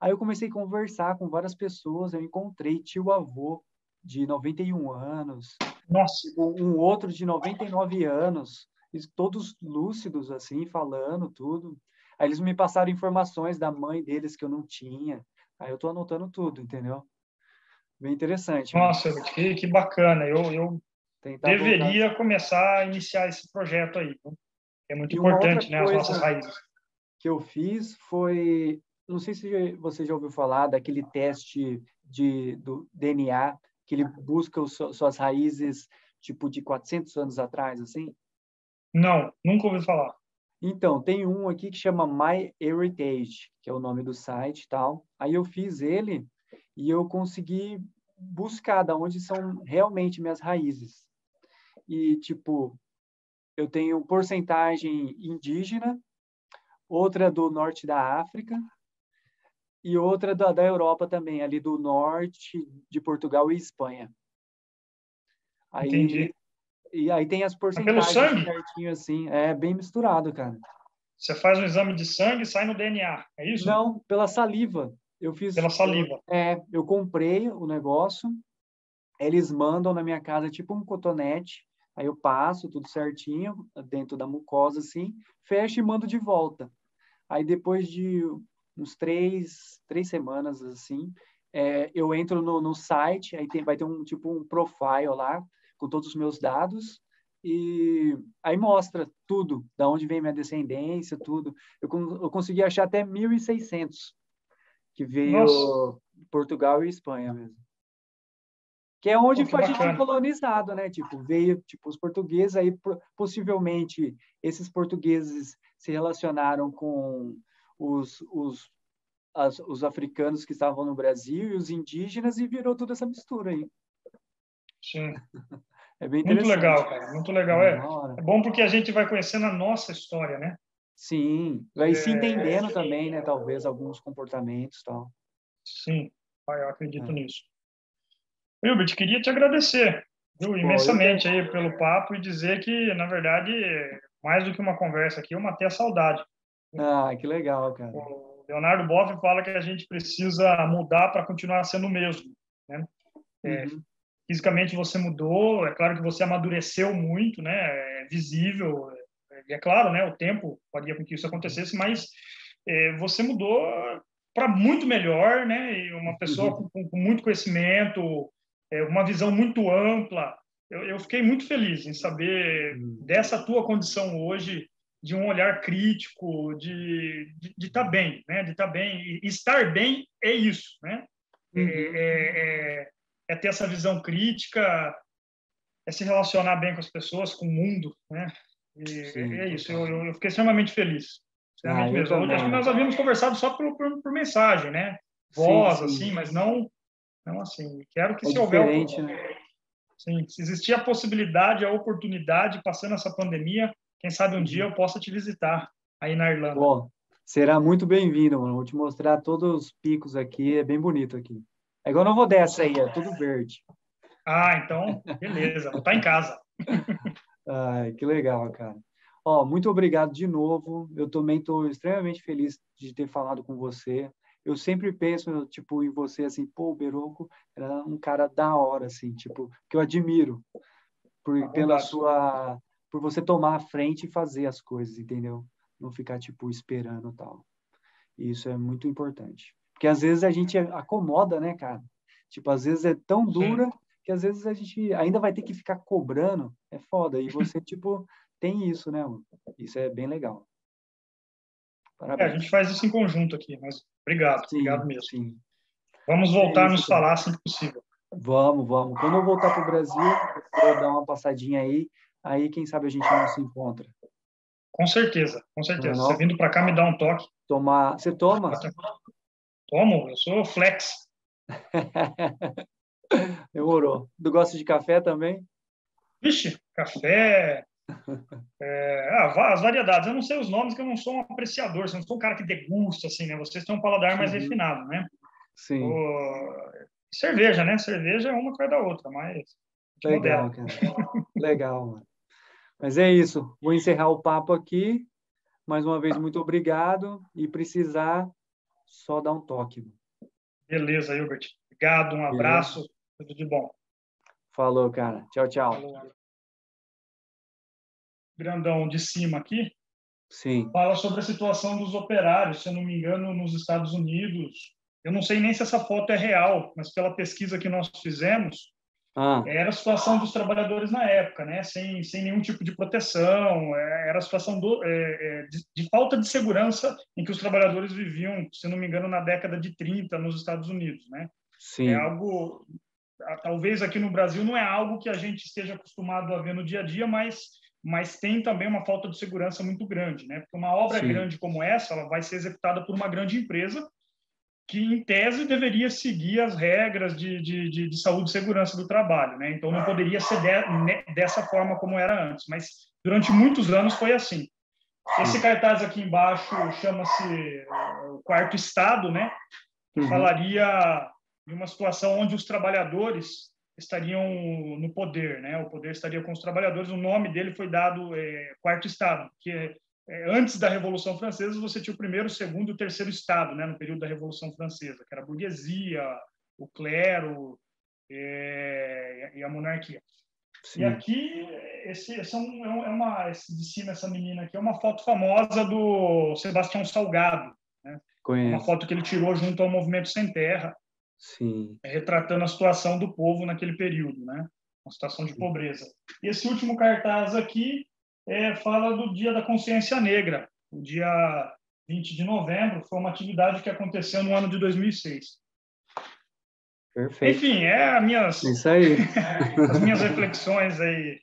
Aí eu comecei a conversar com várias pessoas, eu encontrei tio-avô de 91 anos, Nossa. um outro de 99 anos, todos lúcidos, assim, falando tudo. Aí eles me passaram informações da mãe deles que eu não tinha. Aí eu estou anotando tudo, entendeu? Bem interessante. Nossa, que, que bacana. Eu, eu deveria voltar. começar a iniciar esse projeto aí. É muito e importante, né? As nossas raízes. Que eu fiz foi, não sei se você já ouviu falar daquele teste de do DNA que ele busca os, suas raízes tipo de 400 anos atrás, assim? Não, nunca ouvi falar. Então, tem um aqui que chama My Heritage, que é o nome do site e tal. Aí eu fiz ele e eu consegui buscar da onde são realmente minhas raízes. E, tipo, eu tenho porcentagem indígena, outra do norte da África e outra da, da Europa também, ali do norte de Portugal e Espanha. Aí, Entendi. E aí tem as porcentagens pelo certinho assim, é bem misturado, cara. Você faz um exame de sangue e sai no DNA, é isso? Não, pela saliva. Eu fiz. Pela saliva. é, eu comprei o negócio, eles mandam na minha casa tipo um cotonete, aí eu passo tudo certinho dentro da mucosa assim, fecho e mando de volta. Aí depois de uns três, três semanas assim, é, eu entro no, no site, aí tem, vai ter um tipo um profile lá com todos os meus dados e aí mostra tudo, da onde vem minha descendência, tudo. Eu, eu consegui achar até 1.600 que veio Nossa. Portugal e Espanha mesmo. Que é onde foi gente colonizado, né? Tipo, veio tipo os portugueses aí possivelmente esses portugueses se relacionaram com os, os as, os africanos que estavam no Brasil e os indígenas e virou toda essa mistura aí. Sim. É bem Muito legal, cara. Muito legal. É, é bom porque a gente vai conhecendo a nossa história, né? Sim. Vai é... se entendendo também, né? Talvez alguns comportamentos tal. Sim. Eu acredito é. nisso. Wilbert, queria te agradecer viu, imensamente aí pelo papo e dizer que, na verdade, mais do que uma conversa aqui, eu matei a saudade. Ah, que legal, cara. O Leonardo Boff fala que a gente precisa mudar para continuar sendo o mesmo. Né? É, uhum. Fisicamente você mudou, é claro que você amadureceu muito, né? É visível, e é claro, né? O tempo faria com que isso acontecesse, mas é, você mudou para muito melhor, né? E uma pessoa uhum. com, com, muito conhecimento, é, uma visão muito ampla. Eu, eu, fiquei muito feliz em saber uhum. dessa tua condição hoje, de um olhar crítico, de estar tá bem, né? De estar tá bem. E estar bem é isso, né? É, uhum. É, é, é, ter essa visão crítica, é se relacionar bem com as pessoas, com o mundo, né? E Sim, é isso. Eu, eu, fiquei extremamente feliz. Extremamente ah. Acho que nós havíamos conversado só por, por, por mensagem, né? Voz, sim, sim. assim, mas não, não assim. Quero que é se houver né? Sim, se existir a possibilidade, a oportunidade, passando essa pandemia, quem sabe um dia eu possa te visitar aí na Irlanda. Bom, será muito bem-vindo, mano. Vou te mostrar todos os picos aqui, é bem bonito aqui. É igual não vou dessa aí, é tudo verde. Ah, então, beleza, vou estar em casa. Ai, que legal, cara. Ó, muito obrigado de novo. Eu também estou extremamente feliz de ter falado com você. Eu sempre penso, tipo, em você, assim, pô, o Beroco era um cara da hora, assim, tipo, que eu admiro por, ah, pela sua por você tomar a frente e fazer as coisas, entendeu? Não ficar, tipo, esperando tal. E isso é muito importante. Porque às vezes a gente acomoda, né, cara? Tipo, às vezes é tão dura Sim. que às vezes a gente ainda vai ter que ficar cobrando. É foda. E você, tipo, tem isso, né? Mano? Isso é bem legal. É, a gente faz isso em conjunto aqui, mas obrigado, sim, obrigado mesmo. Sim. Vamos voltar é a nos falar assim que possível. Vamos, vamos. Quando eu voltar para o Brasil, eu vou dar uma passadinha aí aí quem sabe a gente não se encontra. Com certeza, com certeza. Não, Você vindo para cá me dá um toque. Tomar, você toma? Tomo, eu sou flex. Demorou. Tu gosta de café também? Vixe, café, é, ah, as variedades. Eu não sei os nomes, que eu não sou um apreciador, eu não sou um cara que degusta, assim, né? Vocês têm um paladar mais uhum. refinado, né? Sim. O... Cerveja, né? Cerveja é uma coisa da outra, mas... Legal, cara. Legal, mano. Mas é isso. Vou encerrar o papo aqui. Mais uma vez, muito obrigado. E precisar, só dar um toque. Beleza, Hilbert. Obrigado, um abraço. Beleza. Tudo de bom. Falou, cara. Tchau, tchau. Falou. Grandão de cima aqui. Sim. Fala sobre a situação dos operários, se eu não me engano, nos Estados Unidos. Eu não sei nem se essa foto é real, mas pela pesquisa que nós fizemos, ah. Era a situação dos trabalhadores na época, né? sem, sem nenhum tipo de proteção, é, era a situação do, é, é, de, de, falta de segurança em que os trabalhadores viviam, se não me engano, na década de 30 nos Estados Unidos. Né? Sim. É algo, talvez aqui no Brasil não é algo que a gente esteja acostumado a ver no dia a dia, mas, mas tem também uma falta de segurança muito grande. Né? Porque uma obra Sim. grande como essa ela vai ser executada por uma grande empresa que em tese deveria seguir as regras de, de, de, de saúde e segurança do trabalho, né? Então não poderia ser de, dessa forma como era antes, mas durante muitos anos foi assim. Esse cartaz aqui embaixo chama-se eh, o quarto estado, né? Que uhum. falaria de uma situação onde os trabalhadores estariam no poder, né? O poder estaria com os trabalhadores. O nome dele foi dado é, quarto estado, que é, é, antes da Revolução Francesa você tinha o primeiro, o segundo e o terceiro estado, né? No período da Revolução Francesa, que era a burguesia, o clero é, e a monarquia. Sim. E aqui, esse, esse é, um, é uma, esse de cima, essa menina aqui, é uma foto famosa do Sebastião Salgado. Né? Uma foto que ele tirou junto ao Movimento Sem Terra, Sim. retratando a situação do povo naquele período, né? uma situação de pobreza. E esse último cartaz aqui é, fala do Dia da Consciência Negra, o dia 20 de novembro, foi uma atividade que aconteceu no ano de 2006. Perfeito. Enfim, é as minhas, Isso aí. as minhas reflexões aí